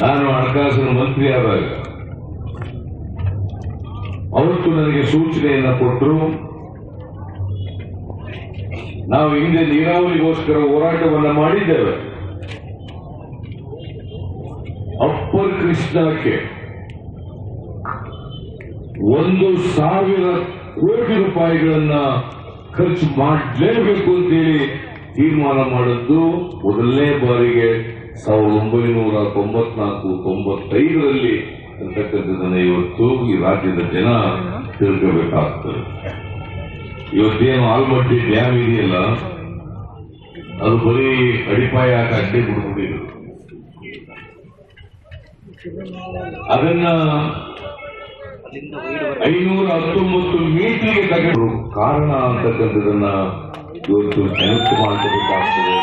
ನಾನು ಹಣಕಾಸಿನ ಮಂತ್ರಿ ಆದಾಗ, ಅವತ್ತು ನನಗೆ ಸೂಚನೆಯನ್ನು ಕೊಟ್ಟರು ನಾವು ಹಿಂದೆ ನೀರಾವರಿಗೋಸ್ಕರ ಹೋರಾಟವನ್ನು ಮಾಡಿದ್ದೇವೆ. ಅಪ್ಪರ್ ಕೃಷ್ಣಕ್ಕೆ ಒಂದು ಸಾವಿರ ಕೋಟಿ ರೂಪಾಯಿಗಳನ್ನ ಖರ್ಚು ಮಾಡಲೇಬೇಕು ಅಂತೇಳಿ ತೀರ್ಮಾನ ಮಾಡಿದ್ದು ಮೊದಲನೇ ಬಾರಿಗೆ ಸಾವಿರದ ಒಂಬೈನೂರ ತೊಂಬತ್ನಾಲ್ಕು ತೊಂಬತ್ತೈದರಲ್ಲಿ ಅಂತಕ್ಕಂಥದ್ದನ್ನ ಇವತ್ತು ಈ ರಾಜ್ಯದ ಜನ ತಿಳ್ಕೋಬೇಕಾಗ್ತದೆ. ಇವತ್ತೇನು ಆಲ್ಮಟ್ಟಿ ಡ್ಯಾಮ್ ಇದೆಯಲ್ಲ, ಅದು ಬರೀ ಅಡಿಪಾಯ ಅಡ್ಡಿ ಬಿಡ್ಕೊಂಡಿದ್ರು ಅದನ್ನ ಐನೂರ ಹತ್ತೊಂಬತ್ತು ಮೀಟರ್ಗೆ ತಗೊಂಡು ಕಾರಣ ಅಂತಕ್ಕಂಥದನ್ನ ಇವತ್ತು ನೆನಪು ಮಾಡಬೇಕಾಗ್ತದೆ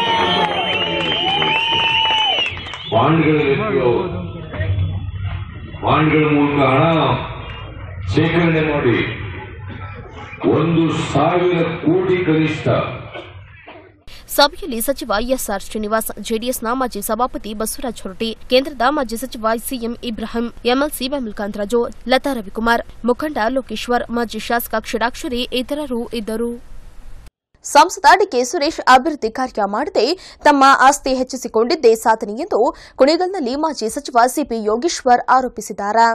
ಬಾಂಡ್ಗಳಲ್ಲಿ ಬಾಂಡ್ಗಳ ಮೂಲಕ ಹಣ ಶೇಖರಣೆ ಮಾಡಿ ಒಂದು ಸಾವಿರ ಕೋಟಿ ಕನಿಷ್ಠ ಸಭೆಯಲ್ಲಿ ಸಚಿವ ಎಸ್ಆರ್ ಶ್ರೀನಿವಾಸ್ ಜೆಡಿಎಸ್ನ ಮಾಜಿ ಸಭಾಪತಿ ಬಸವರಾಜ್ ಹೊರಟಿ ಕೇಂದ್ರದ ಮಾಜಿ ಸಚಿವ C M Ibrahim, MLC Raju, Latha Ravikumar, ಮುಖಂಡ ಲೋಕೇಶ್ವರ್, ಮಾಜಿ ಶಾಸಕ ಕ್ಷೀರಾಕ್ಷರಿ ಇತರರು ಇದ್ದರು. ಸಂಸದ ಡಿಕೆ ಸುರೇಶ್ ಅಭಿವೃದ್ಧಿ ಕಾರ್ಯ ಮಾಡದೆ ತಮ್ಮ ಆಸ್ತಿ ಹೆಚ್ಚಿಸಿಕೊಂಡಿದ್ದೇ ಸಾಧನೆ ಎಂದು ಕುಣಿಗಲ್ನಲ್ಲಿ ಮಾಜಿ ಸಚಿವ ಸಿಪಿ ಯೋಗೇಶ್ವರ್ ಆರೋಪಿಸಿದ್ದಾರೆ.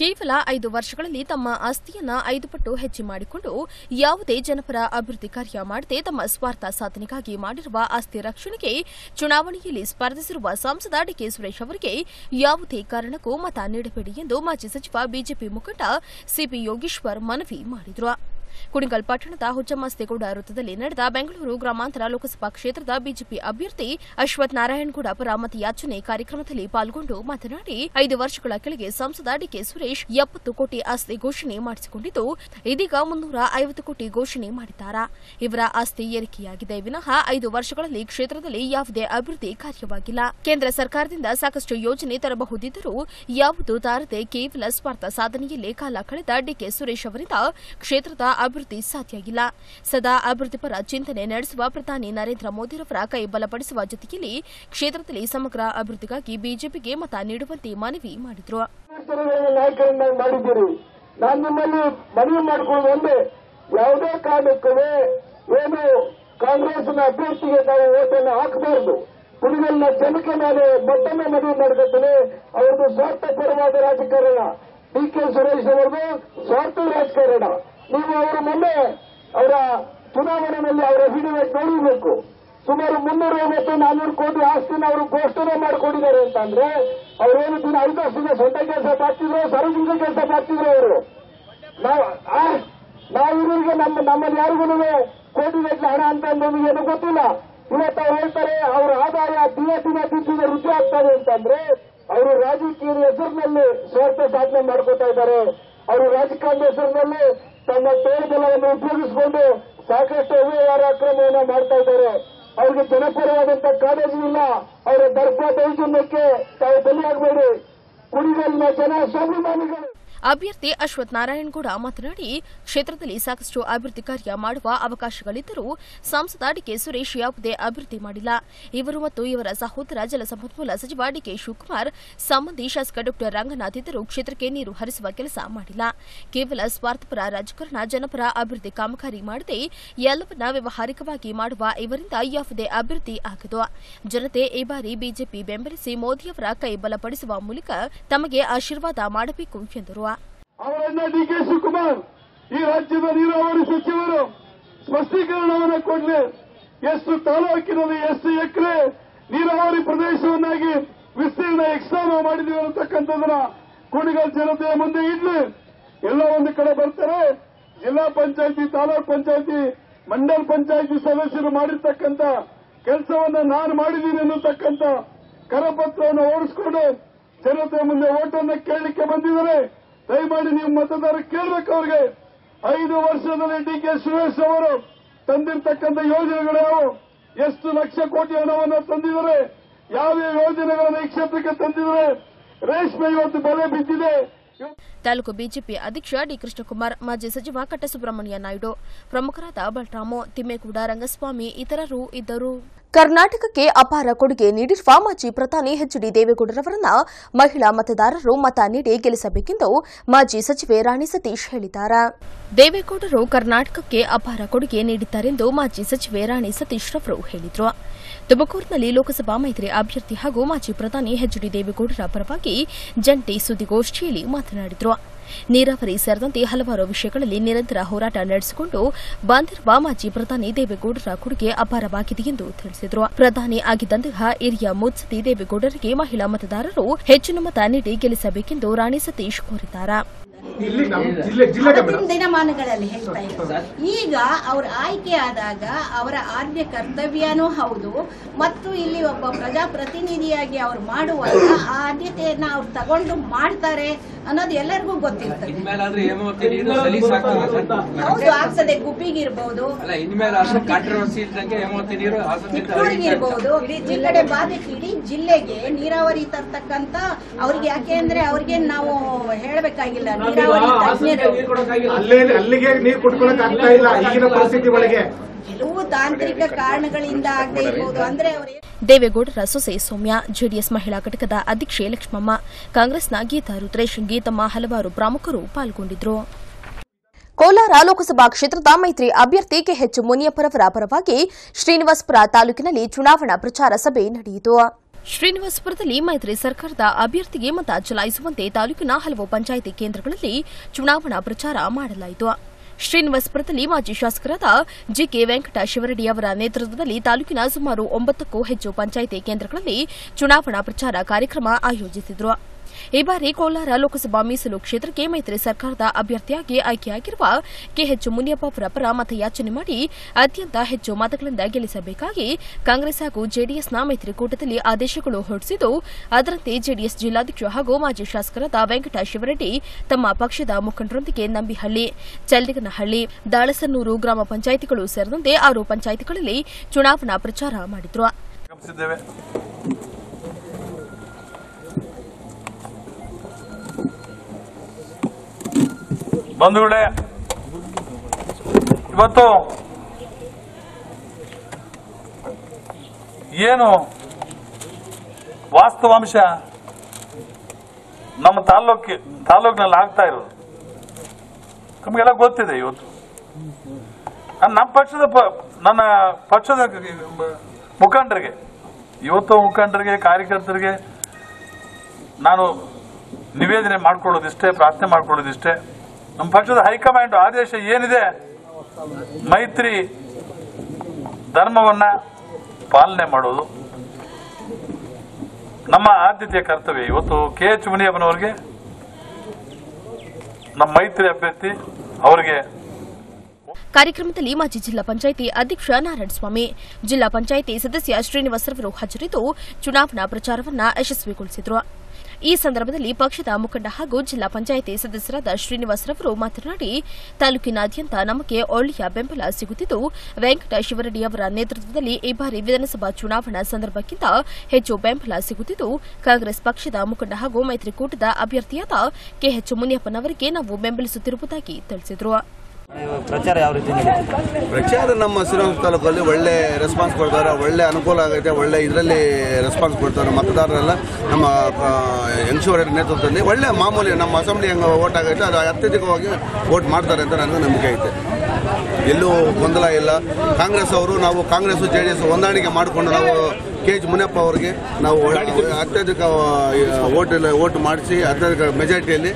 ಕೇವಲ ಐದು ವರ್ಷಗಳಲ್ಲಿ ತಮ್ಮ ಆಸ್ತಿಯನ್ನ ಐದು ಪಟ್ಟು ಹೆಚ್ಚು ಮಾಡಿಕೊಂಡು ಯಾವುದೇ ಜನಪರ ಅಭಿವೃದ್ಧಿ ಕಾರ್ಯ ಮಾಡದೆ ತಮ್ಮ ಸ್ವಾರ್ಥ ಸಾಧನೆಗಾಗಿ ಮಾಡಿರುವ ಆಸ್ತಿ ರಕ್ಷಣೆಗೆ ಚುನಾವಣೆಯಲ್ಲಿ ಸ್ಪರ್ಧಿಸಿರುವ ಸಂಸದ ಡಿಕೆ ಸುರೇಶ್ ಅವರಿಗೆ ಯಾವುದೇ ಕಾರಣಕ್ಕೂ ಮತ ನೀಡಬೇಡಿ ಎಂದು ಮಾಜಿ ಸಚಿವ ಬಿಜೆಪಿ ಮುಖಂಡ ಸಿಪಿ ಯೋಗೇಶ್ವರ್ ಮನವಿ ಮಾಡಿದರು. ಕುಣಿಗಲ್ ಪಟ್ಟಣದ ಹುಚ್ಚಮ್ಮಸ್ತೇಗೌಡ ವೃತ್ತದಲ್ಲಿ ನಡೆದ ಬೆಂಗಳೂರು ಗ್ರಾಮಾಂತರ ಲೋಕಸಭಾ ಕ್ಷೇತ್ರದ ಬಿಜೆಪಿ ಅಭ್ಯರ್ಥಿ ಅಶ್ವಥ್ ನಾರಾಯಣಗೌಡ ಪರ ಮತಯಾಚನೆ ಕಾರ್ಯಕ್ರಮದಲ್ಲಿ ಪಾಲ್ಗೊಂಡು ಮಾತನಾಡಿ ಐದು ವರ್ಷಗಳ ಕೆಳಗೆ ಸಂಸದ ಡಿಕೆ ಸುರೇಶ್ ಎಪ್ಪತ್ತು ಕೋಟಿ ಆಸ್ತಿ ಘೋಷಣೆ ಮಾಡಿಸಿಕೊಂಡಿದ್ದು, ಇದೀಗ ಮುನ್ನೂರ ಐವತ್ತು ಕೋಟಿ ಘೋಷಣೆ ಮಾಡಿದ್ದಾರೆ? ಇವರ ಆಸ್ತಿ ಏರಿಕೆಯಾಗಿದೆ. ವಿನಃ ಐದು ವರ್ಷಗಳಲ್ಲಿ ಕ್ಷೇತ್ರದಲ್ಲಿ ಯಾವುದೇ ಅಭಿವೃದ್ಧಿ ಕಾರ್ಯವಾಗಿಲ್ಲ. ಕೇಂದ್ರ ಸರ್ಕಾರದಿಂದ ಸಾಕಷ್ಟು ಯೋಜನೆ ತರಬಹುದಿದ್ದರೂ, ಯಾವುದು ತಾರದೆ ಕೇವಲ ಸ್ವಾರ್ಥ ಸಾಧನೆಯಲ್ಲೇ ಕಾಲ ಕಳೆದ ಡಿಕೆ ಸುರೇಶ್ ಅವರಿಂದ ಕ್ಷೇತ್ರದ ಅಭಿವೃದ್ಧಿ ಸಾಧ್ಯ ಇಲ್ಲ ಸದಾ ಅಭಿವೃದ್ಧಿ ಪರ ಚಿಂತನೆ ನಡೆಸುವ ಪ್ರಧಾನಿ ನರೇಂದ್ರ ಮೋದಿರವರ ಕೈ ಬಲಪಡಿಸುವ ಜೊತೆಯಲ್ಲಿ ಕ್ಷೇತ್ರದಲ್ಲಿ ಸಮಗ್ರ ಅಭಿವೃದ್ಧಿಗಾಗಿ ಬಿಜೆಪಿಗೆ ಮತ ನೀಡುವಂತೆ ಮನವಿ ಮಾಡಿದರು. ನಾನು ನಿಮ್ಮಲ್ಲಿ ಮನವಿ ಮಾಡ್ಕೊಳ್ಳೋದು ಒಂದೇ. ಯಾವುದೇ ಕಾರಣಕ್ಕೂ ಏನು ಕಾಂಗ್ರೆಸ್ನ ಅಭ್ಯರ್ಥಿಗೆ ನಾವು ಓಟನ್ನು ಹಾಕಬಾರದು. ಕುಡಿಗಲ್ನ ಜನಕ್ಕೆ ನಾನು ಮತ್ತೊಮ್ಮೆ ಮನವಿ ಮಾಡ್ಕೊತೇನೆ ಅವರದು ಸ್ವಾರ್ಥಪರವಾದ ರಾಜಕಾರಣ. ಡಿ ಕೆ ಸುರೇಶ್ ಅವರದು ಸ್ವಾರ್ಥ ರಾಜಕಾರಣ. ನೀವು ಅವರ ಮೊನ್ನೆ ಅವರ ಚುನಾವಣೆಯಲ್ಲಿ ಅವರ ಹಿಡಿದ ನೋಡಿರಬೇಕು ಸುಮಾರು ಮುನ್ನೂರ ಮತ್ತು ನಾನ್ನೂರು ಕೋಟಿ ಆಸ್ತಿನ ಅವರು ಘೋಷಣೆ ಮಾಡಿಕೊಂಡಿದ್ದಾರೆ ಅಂತಂದ್ರೆ ಅವರೇನು ದಿನ ವರ್ಷದಿಂದ ಸ್ವಂತ ಕೆಲಸ ಮಾಡ್ತಿದ್ರು, ಸಾರ್ವಜನಿಕ ಕೆಲಸ ಮಾಡ್ತಿದ್ರು ಅವರು? ನಾವು ಇವರಿಗೆ ನಮ್ಮ, ನಮ್ಮಲ್ಲಿ ಯಾರಿಗೂ ಕೋಟಿಗಟ್ಟಲೆ ಹಣ ಅಂತ ನಮಗೆ ಏನು ಗೊತ್ತಿಲ್ಲ. ಇವತ್ತು ಅವ್ರು ಹೇಳ್ತಾರೆ, ಅವರ ಆದಾಯ ದಿನ ದಿನ ದಿನ ವೃದ್ಧಿ ಆಗ್ತದೆ ಅಂತಂದ್ರೆ ಅವರು ರಾಜಕೀಯ ಹೆಸರಿನಲ್ಲಿ ಸ್ವಾರ್ಥ ಸಾಧನೆ ಮಾಡ್ಕೋತಾ ಇದ್ದಾರೆ. ಅವರು ರಾಜಕಾರಣದ ಹೆಸರಿನಲ್ಲಿ ತಮ್ಮ ತೋಳ್ಬಲವನ್ನು ಉಪಯೋಗಿಸಿಕೊಂಡು ಸಾಕಷ್ಟು ಅವ್ಯವಹಾರ ಅಕ್ರಮವನ್ನು ಮಾಡ್ತಾ ಇದ್ದಾರೆ. ಅವರಿಗೆ ಜನಪರವಾದಂತಹ ಕಾಳಜಿ ಇಲ್ಲ. ಅವರ ದರ್ಪ ದೌರ್ಜನ್ಯಕ್ಕೆ ತಾವು ಬಲಿಯಾಗಬೇಡಿ. ಕುಡಿಗಲ್ಲಿನ ಜನ ಸ್ವಾಭಿಮಾನಿಗಳು. ಅಭ್ಯರ್ಥಿ ಅಶ್ವಥ್ ನಾರಾಯಣಗೌಡ ಮಾತನಾಡಿ, ಕ್ಷೇತ್ರದಲ್ಲಿ ಸಾಕಷ್ಟು ಅಭಿವೃದ್ಧಿ ಕಾರ್ಯ ಮಾಡುವ ಅವಕಾಶಗಳಿದ್ದರೂ ಸಂಸದ ಡಿಕೆ ಸುರೇಶ್ ಯಾವುದೇ ಅಭಿವೃದ್ಧಿ ಮಾಡಿಲ್ಲ. ಇವರು ಮತ್ತು ಇವರ ಸಹೋದರ ಜಲಸಂಪನ್ಮೂಲ ಸಚಿವ ಡಿಕೆ ಶಿವಕುಮಾರ್ ಸಂಬಂಧಿ ಶಾಸಕ ಡಾ ರಂಗನಾಥ್ ಇದ್ದರೂ ಕ್ಷೇತ್ರಕ್ಕೆ ನೀರು ಹರಿಸುವ ಕೆಲಸ ಮಾಡಿಲ್ಲ. ಕೇವಲ ಸ್ವಾರ್ಥಪರ ರಾಜಕಾರಣ ಜನಪರ ಅಭಿವೃದ್ಧಿ ಕಾಮಗಾರಿ ಮಾಡದೆ ಎಲ್ಲವನ್ನ ವ್ಯವಹಾರಿಕವಾಗಿ ಮಾಡುವ ಇವರಿಂದ ಯಾವುದೇ ಅಭಿವೃದ್ಧಿ ಆಗದು. ಜನತೆ ಈ ಬಾರಿ ಬಿಜೆಪಿ ಬೆಂಬಲಿಸಿ ಮೋದಿಯವರ ಕೈ ಬಲಪಡಿಸುವ ಮೂಲಕ ತಮಗೆ ಆಶೀರ್ವಾದ ಮಾಡಬೇಕು ಎಂದರು. ಅವರನ್ನ ಡಿ ಕೆ ಶಿವಕುಮಾರ್ ಈ ರಾಜ್ಯದ ನೀರಾವರಿ ಸಚಿವರು ಸ್ಪಷ್ಟೀಕರಣವನ್ನು ಕೊಡಲಿ. ಎಷ್ಟು ತಾಲೂಕಿನಲ್ಲಿ ಎಷ್ಟು ಎಕರೆ ನೀರಾವರಿ ಪ್ರದೇಶವನ್ನಾಗಿ ವಿಸ್ತೀರ್ಣ ಎಕ್ಸಾಮ ಮಾಡಿದ್ದೀವಿ ಅಂತಕ್ಕಂಥದ್ದನ್ನ ಕುಣಿಗಲ್ ಜನತೆಯ ಮುಂದೆ ಇಡ್ಲಿ. ಎಲ್ಲ ಒಂದು ಕಡೆ ಬರ್ತಾರೆ. ಜಿಲ್ಲಾ ಪಂಚಾಯಿತಿ, ತಾಲೂಕ್ ಪಂಚಾಯತಿ, ಮಂಡಲ್ ಪಂಚಾಯಿತಿ ಸದಸ್ಯರು ಮಾಡಿರ್ತಕ್ಕಂಥ ಕೆಲಸವನ್ನ ನಾನು ಮಾಡಿದ್ದೀನಿ ಅನ್ನತಕ್ಕಂಥ ಕರಪತ್ರವನ್ನು ಓಡಿಸಿಕೊಂಡು ಜನತೆ ಮುಂದೆ ಓಟನ್ನು ಕೇಳಲಿಕ್ಕೆ ಬಂದಿದ್ದಾರೆ. ದಯಮಾಡಿ ನೀವು ಮತದಾರ ಕೇಳಬೇಕು ಅವರಿಗೆ. ಐದು ವರ್ಷದಲ್ಲಿ ಡಿ ಕೆ ಸುರೇಶ್ ಅವರು ತಂದಿರತಕ್ಕಂಥ ಯೋಜನೆಗಳು ಎಷ್ಟು ಲಕ್ಷ ಕೋಟಿ ಹಣವನ್ನು ತಂದಿದ್ದಾರೆ? ಯಾವ ಯೋಜನೆಗಳನ್ನು ಈ ಕ್ಷೇತ್ರಕ್ಕೆ ತಂದಿದ್ದಾರೆ? ರೇಷ್ಮೆ ಇವತ್ತು ಬೆಲೆ ಬಿದ್ದಿದೆ. ತಾಲೂಕು ಬಿಜೆಪಿ ಅಧ್ಯಕ್ಷ ಡಿ ಕೃಷ್ಣಕುಮಾರ್ ಮಾಜಿ ಸಚಿವ ಕಟ್ಟಸುಬ್ರಹ್ಮಣ್ಯ ನಾಯ್ಡು ಪ್ರಮುಖರಾದ ಬಲರಾಮು ತಿಮ್ಮೇಗೌಡ ರಂಗಸ್ವಾಮಿ ಇತರರು ಇದ್ದರು. ಕರ್ನಾಟಕಕ್ಕೆ ಅಪಾರ ಕೊಡುಗೆ ನೀಡಿರುವ ಮಾಜಿ ಪ್ರಧಾನಿ ಎಚ್ ಡಿ ದೇವೇಗೌಡರವರನ್ನ ಮಹಿಳಾ ಮತದಾರರು ಮತ ನೀಡಿ ಗೆಲ್ಲಿಸಬೇಕೆಂದು ಮಾಜಿ ಸಚಿವೆ ರಾಣಿ ಸತೀಶ್ ಹೇಳಿದ್ದಾರೆ. ದೇವೇಗೌಡರು ಕರ್ನಾಟಕಕ್ಕೆ ಅಪಾರ ಕೊಡುಗೆ ನೀಡಿದ್ದಾರೆಂದು ಮಾಜಿ ಸಚಿವೆ ರಾಣಿ ಸತೀಶ್ ರವರು ಹೇಳಿದರು. ತುಮಕೂರಿನಲ್ಲಿ ಲೋಕಸಭಾ ಮೈತ್ರಿ ಅಭ್ಯರ್ಥಿ ಹಾಗೂ ಮಾಜಿ ಪ್ರಧಾನಿ ಎಚ್ ಡಿ ದೇವೇಗೌಡರ ಪರವಾಗಿ ಜಂಟಿ ಸುದ್ದಿಗೋಷ್ಠಿಯಲ್ಲಿ ಮಾತನಾಡಿದರು. ನೀರಾವರಿ ಸೇರಿದಂತೆ ಹಲವಾರು ವಿಷಯಗಳಲ್ಲಿ ನಿರಂತರ ಹೋರಾಟ ನಡೆಸಿಕೊಂಡು ಬಂದಿರುವ ಮಾಜಿ ಪ್ರಧಾನಿ ದೇವೇಗೌಡರ ಕೊಡುಗೆ ಅಪಾರವಾಗಿದೆ ಎಂದು ತಿಳಿಸಿದರು. ಪ್ರಧಾನಿ ಆಗಿದ್ದಂತಹ ಹಿರಿಯ ಮುತ್ಸದಿ ದೇವೇಗೌಡರಿಗೆ ಮಹಿಳಾ ಮತದಾರರು ಹೆಚ್ಚಿನ ಮತ ನೀಡಿ ಗೆಲ್ಲಿಸಬೇಕೆಂದು ರಾಣಿ ಸತೀಶ್ ಕೋರಿದ್ದಾರೆ. ದಿನಮಾನಗಳಲ್ಲಿ ಹೇಳ್ತಾ ಇದ್ರು ಈಗ ಅವ್ರ ಆಯ್ಕೆ ಆದಾಗ ಅವರ ಆದ್ಯ ಕರ್ತವ್ಯನೂ ಹೌದು. ಮತ್ತು ಇಲ್ಲಿ ಒಬ್ಬ ಪ್ರಜಾಪ್ರತಿನಿಧಿಯಾಗಿ ಅವ್ರು ಮಾಡುವಾಗ ಆ ಆದ್ಯತೆಯನ್ನ ಅವ್ರು ತಗೊಂಡು ಮಾಡ್ತಾರೆ ಅನ್ನೋದು ಎಲ್ಲರಿಗೂ ಗೊತ್ತಿರ್ತದೆ. ಹೌದು ಆಗ್ತದೆ. ಹಾಸನದಿಂದ ಹರಿಯುತ್ತೆ ಅಂತ. ಚಿಕ್ಕೂರಿಗಿರ್ಬೋದು ಇಡೀ ಜಿಲ್ಲೆಗೆ ನೀರಾವರಿ ತರ್ತಕ್ಕಂತ ಅವ್ರಿಗೆ ಯಾಕೆ ಅಂದ್ರೆ ಅವ್ರಿಗೆ ನಾವು ಹೇಳಬೇಕಾಗಿಲ್ಲ. ಅಲ್ಲಿಗೆ ನೀರು ಕುಡ್ಕೊಳಕ್ ಆಗ್ತಾ ಇಲ್ಲ ಈಗಿನ ಪರಿಸ್ಥಿತಿ ಒಳಗೆ. ಕೆಲವು ತಾಂತ್ರಿಕ ಕಾರಣಗಳಿಂದ ಆಗದೆ ಇರಬಹುದು ಅಂದ್ರೆ ಅವರು ದೇವೇಗೌಡರ ಸೊಸೆ ಸೌಮ್ಯ ಜೆಡಿಎಸ್ ಮಹಿಳಾ ಘಟಕದ ಅಧ್ಯಕ್ಷೆ ಲಕ್ಷ್ಮಮ್ಮ ಕಾಂಗ್ರೆಸ್ನ ಗೀತಾ ರುದ್ರೇಶ್ ಗೀತಮ್ಮ ಹಲವಾರು ಪ್ರಮುಖರು ಪಾಲ್ಗೊಂಡಿದ್ರು. ಕೋಲಾರ ಲೋಕಸಭಾ ಕ್ಷೇತ್ರದ ಮೈತ್ರಿ ಅಭ್ಯರ್ಥಿ ಕೆಎಚ್ ಮುನಿಯಪ್ಪರವರ ಪರವಾಗಿ ಶ್ರೀನಿವಾಸಪುರ ತಾಲೂಕಿನಲ್ಲಿ ಚುನಾವಣಾ ಪ್ರಚಾರ ಸಭೆ ನಡೆಯಿತು. ಶ್ರೀನಿವಾಸಪುರದಲ್ಲಿ ಮೈತ್ರಿ ಸರ್ಕಾರದ ಅಭ್ಯರ್ಥಿಗೆ ಮತ ಚಲಾಯಿಸುವಂತೆ ತಾಲೂಕಿನ ಹಲವು ಪಂಚಾಯಿತಿ ಕೇಂದ್ರಗಳಲ್ಲಿ ಚುನಾವಣಾ ಪ್ರಚಾರ ಮಾಡಲಾಯಿತು. ಶ್ರೀನಿವಾಸಪುರದಲ್ಲಿ ಮಾಜಿ ಶಾಸಕರಾದ ಜಿಕೆ ವೆಂಕಟ ಶಿವರೆಡ್ಡಿ ಅವರ ನೇತೃತ್ವದಲ್ಲಿ ತಾಲೂಕಿನ ಸುಮಾರು ಒಂಬತ್ತಕ್ಕೂ ಹೆಚ್ಚು ಪಂಚಾಯಿತಿ ಕೇಂದ್ರಗಳಲ್ಲಿ ಚುನಾವಣಾ ಪ್ರಚಾರ ಕಾರ್ಯಕ್ರಮ ಆಯೋಜಿಸಿದ್ರು. ಈ ಬಾರಿ ಕೋಲಾರ ಲೋಕಸಭಾ ಮೀಸಲು ಕ್ಷೇತ್ರಕ್ಕೆ ಮೈತ್ರಿ ಸರ್ಕಾರದ ಅಭ್ಯರ್ಥಿಯಾಗಿ ಆಯ್ಕೆಯಾಗಿರುವ ಕೆಎಚ್ ಮುನಿಯಪ್ಪ ಅವರ ಪರ ಮತಯಾಚನೆ ಮಾಡಿ ಅತ್ಯಂತ ಹೆಚ್ಚು ಮತಗಳಿಂದ ಗೆಲ್ಲಿಸಬೇಕಾಗಿ ಕಾಂಗ್ರೆಸ್ ಹಾಗೂ ಜೆಡಿಎಸ್ನ ಮೈತ್ರಿಕೂಟದಲ್ಲಿ ಆದೇಶಗಳು ಹೊರಡಿಸಿದ್ದು, ಅದರಂತೆ ಜೆಡಿಎಸ್ ಜಿಲ್ಲಾಧ್ಯಕ್ಷ ಹಾಗೂ ಮಾಜಿ ಶಾಸಕರಾದ ವೆಂಕಟ ಶಿವರೆಡ್ಡಿ ತಮ್ಮ ಪಕ್ಷದ ಮುಖಂಡರೊಂದಿಗೆ ನಂಬಿಹಳ್ಳಿ ಚಲ್ಲಿಗನಹಳ್ಳಿ ದಾಳಸನ್ನೂರು ಗ್ರಾಮ ಪಂಚಾಯಿತಿಗಳು ಸೇರಿದಂತೆ ಆರು ಪಂಚಾಯಿತಿಗಳಲ್ಲಿ ಚುನಾವಣಾ ಪ್ರಚಾರ ಮಾಡಿದ್ರು. ಬಂಧುಗಳೇ, ಇವತ್ತು ಏನು ವಾಸ್ತವಾಂಶ ನಮ್ಮ ತಾಲ್ಲೂಕಿ ತಾಲೂಕಿನಲ್ಲಿ ಆಗ್ತಾ ಇರೋದು? ನಮಗೆಲ್ಲ ಗೊತ್ತಿದೆ ಇವತ್ತು. ನಮ್ಮ ಪಕ್ಷದ ನನ್ನ ಪಕ್ಷದ ಮುಖಂಡರಿಗೆ, ಇವತ್ತು ಮುಖಂಡರಿಗೆ, ಕಾರ್ಯಕರ್ತರಿಗೆ ನಾನು ನಿವೇದನೆ ಮಾಡ್ಕೊಳ್ಳೋದಿಷ್ಟೇ, ಪ್ರಾರ್ಥನೆ ಮಾಡ್ಕೊಳ್ಳೋದಿಷ್ಟೇ. ನಮ್ಮ ಪಕ್ಷದ ಹೈಕಮಾಂಡ್ ಆದೇಶ ಏನಿದೆ? ಮೈತ್ರಿ ಧರ್ಮವನ್ನ ಪಾಲನೆ ಮಾಡೋದು. ನಮ್ಮ ಆದ್ಯತೆಯ ಕರ್ತವ್ಯ ಇವತ್ತು ಕೆ ಎಚ್ ಮುನಿಯಪ್ಪನವರಿಗೆ, ನಮ್ಮ ಮೈತ್ರಿ ಅಭ್ಯರ್ಥಿ ಅವರಿಗೆ. ಕಾರ್ಯಕ್ರಮದಲ್ಲಿ ಮಾಜಿ ಜಿಲ್ಲಾ ಪಂಚಾಯಿತಿ ಅಧ್ಯಕ್ಷ ನಾರಾಯಣಸ್ವಾಮಿ, ಜಿಲ್ಲಾ ಪಂಚಾಯಿತಿ ಸದಸ್ಯ ಶ್ರೀನಿವಾಸ್ ರವರು ಹಾಜರಿದ್ದು, ಚುನಾವಣಾ ಪ್ರಚಾರವನ್ನ ಯಶಸ್ವಿಗೊಳಿಸಿದ್ರು. ಈ ಸಂದರ್ಭದಲ್ಲಿ ಪಕ್ಷದ ಮುಖಂಡ ಹಾಗೂ ಜಿಲ್ಲಾ ಪಂಚಾಯಿತಿ ಸದಸ್ಯರಾದ ಶ್ರೀನಿವಾಸರವರು ಮಾತನಾಡಿ, ತಾಲೂಕಿನಾದ್ಯಂತ ನಮಗೆ ಒಳ್ಳೆಯ ಬೆಂಬಲ ಸಿಗುತ್ತಿದ್ದು ವೆಂಕಟ ಶಿವರೆಡ್ಡಿ ಅವರ ನೇತೃತ್ವದಲ್ಲಿ ಈ ಬಾರಿ ವಿಧಾನಸಭಾ ಚುನಾವಣಾ ಸಂದರ್ಭಕ್ಕಿಂತ ಹೆಚ್ಚು ಬೆಂಬಲ ಸಿಗುತ್ತಿದ್ದು, ಕಾಂಗ್ರೆಸ್ ಪಕ್ಷದ ಮುಖಂಡ ಹಾಗೂ ಮೈತ್ರಿಕೂಟದ ಅಭ್ಯರ್ಥಿಯಾದ ಕೆಎಚ್ ಮುನಿಯಪ್ಪನವರಿಗೆ ನಾವು ಬೆಂಬಲಿಸುತ್ತಿರುವುದಾಗಿ ತಿಳಿಸಿದರು. ಪ್ರಚಾರ ಯಾವ ರೀತಿ ಪ್ರಚಾರ ನಮ್ಮ ಶ್ರೀರಂಗ ತಾಲೂಕಲ್ಲಿ ಒಳ್ಳೆ ರೆಸ್ಪಾನ್ಸ್ ಕೊಡ್ತಾರೆ, ಒಳ್ಳೆ ಅನುಕೂಲ ಆಗೈತೆ, ಒಳ್ಳೆ ಇದರಲ್ಲಿ ರೆಸ್ಪಾನ್ಸ್ ಕೊಡ್ತಾರೆ ಮತದಾರರೆಲ್ಲ. ನಮ್ಮ ಯಂಗ್ಶೂರ್ ನೇತೃತ್ವದಲ್ಲಿ ಒಳ್ಳೆ ಮಾಮೂಲಿ ನಮ್ಮ ಅಸೆಂಬ್ಲಿ ಹೆಂಗೆ ಓಟ್ ಆಗೈತೆ, ಅದು ಅತ್ಯಧಿಕವಾಗಿ ವೋಟ್ ಮಾಡ್ತಾರೆ ಅಂತ ನನಗೆ ನಂಬಿಕೆ ಐತೆ. ಎಲ್ಲೂ ಗೊಂದಲ ಇಲ್ಲ. ಕಾಂಗ್ರೆಸ್ ಅವರು, ನಾವು ಕಾಂಗ್ರೆಸ್, ಜೆ ಡಿ ಎಸ್ ಹೊಂದಾಣಿಕೆ ಮಾಡಿಕೊಂಡು ನಾವು ಕೆ ಜಿ ಮುನಿಯಪ್ಪ ಅವರಿಗೆ ನಾವು ಅತ್ಯಧಿಕ ಓಟ್ ಓಟ್ ಮಾಡಿಸಿ ಅತ್ಯಧಿಕ ಮೆಜಾರಿಟಿಯಲ್ಲಿ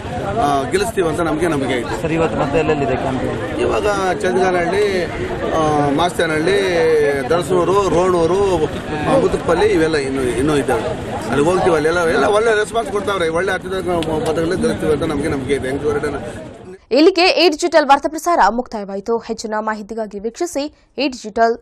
ಗೆಲ್ಲಿಸ್ತೀವಿ ಅಂತ ನಮಗೆ ನಂಬಿಕೆ ಆಯಿತು ಸರ್ ಇವತ್ತು ಮತ್ತೆ ಎಲ್ಲೆಲ್ಲಿದೆ ಕ್ಯಾಂಪೇನ್ ಇವಾಗ ಚಂದಗಾನಹಳ್ಳಿ ಮಾಸ್ತೇನಹಳ್ಳಿ ದರಸೂರು ರೋಣೂರು ಆ, ಇವೆಲ್ಲ ಇನ್ನು ಇನ್ನೂ ಇದ್ದಾವೆ. ಅಲ್ಲಿ ಹೋಗ್ತೀವಿ ಅಲ್ಲೆಲ್ಲ ಎಲ್ಲ ಒಳ್ಳೆ ರೆಸ್ಪಾನ್ಸ್ ಕೊಡ್ತಾವ್ರೆ. ಒಳ್ಳೆ ಅತ್ಯಧಿಕ ಮತಗಳಲ್ಲಿ ಗೆಲ್ಲಿಸ್ತೀವಿ ಅಂತ ನಮಗೆ ನಂಬಿಕೆ ಇದೆ. ಹೆಂಗ್ ಇಲ್ಲಿಗೆ ಈ ಡಿಜಿಟಲ್ ವಾರ್ತಾ ಪ್ರಸಾರ ಮುಕ್ತಾಯವಾಯಿತು. ಹೆಚ್ಚಿನ ಮಾಹಿತಿಗಾಗಿ ವೀಕ್ಷಿಸಿ ಈ ಡಿಜಿಟಲ್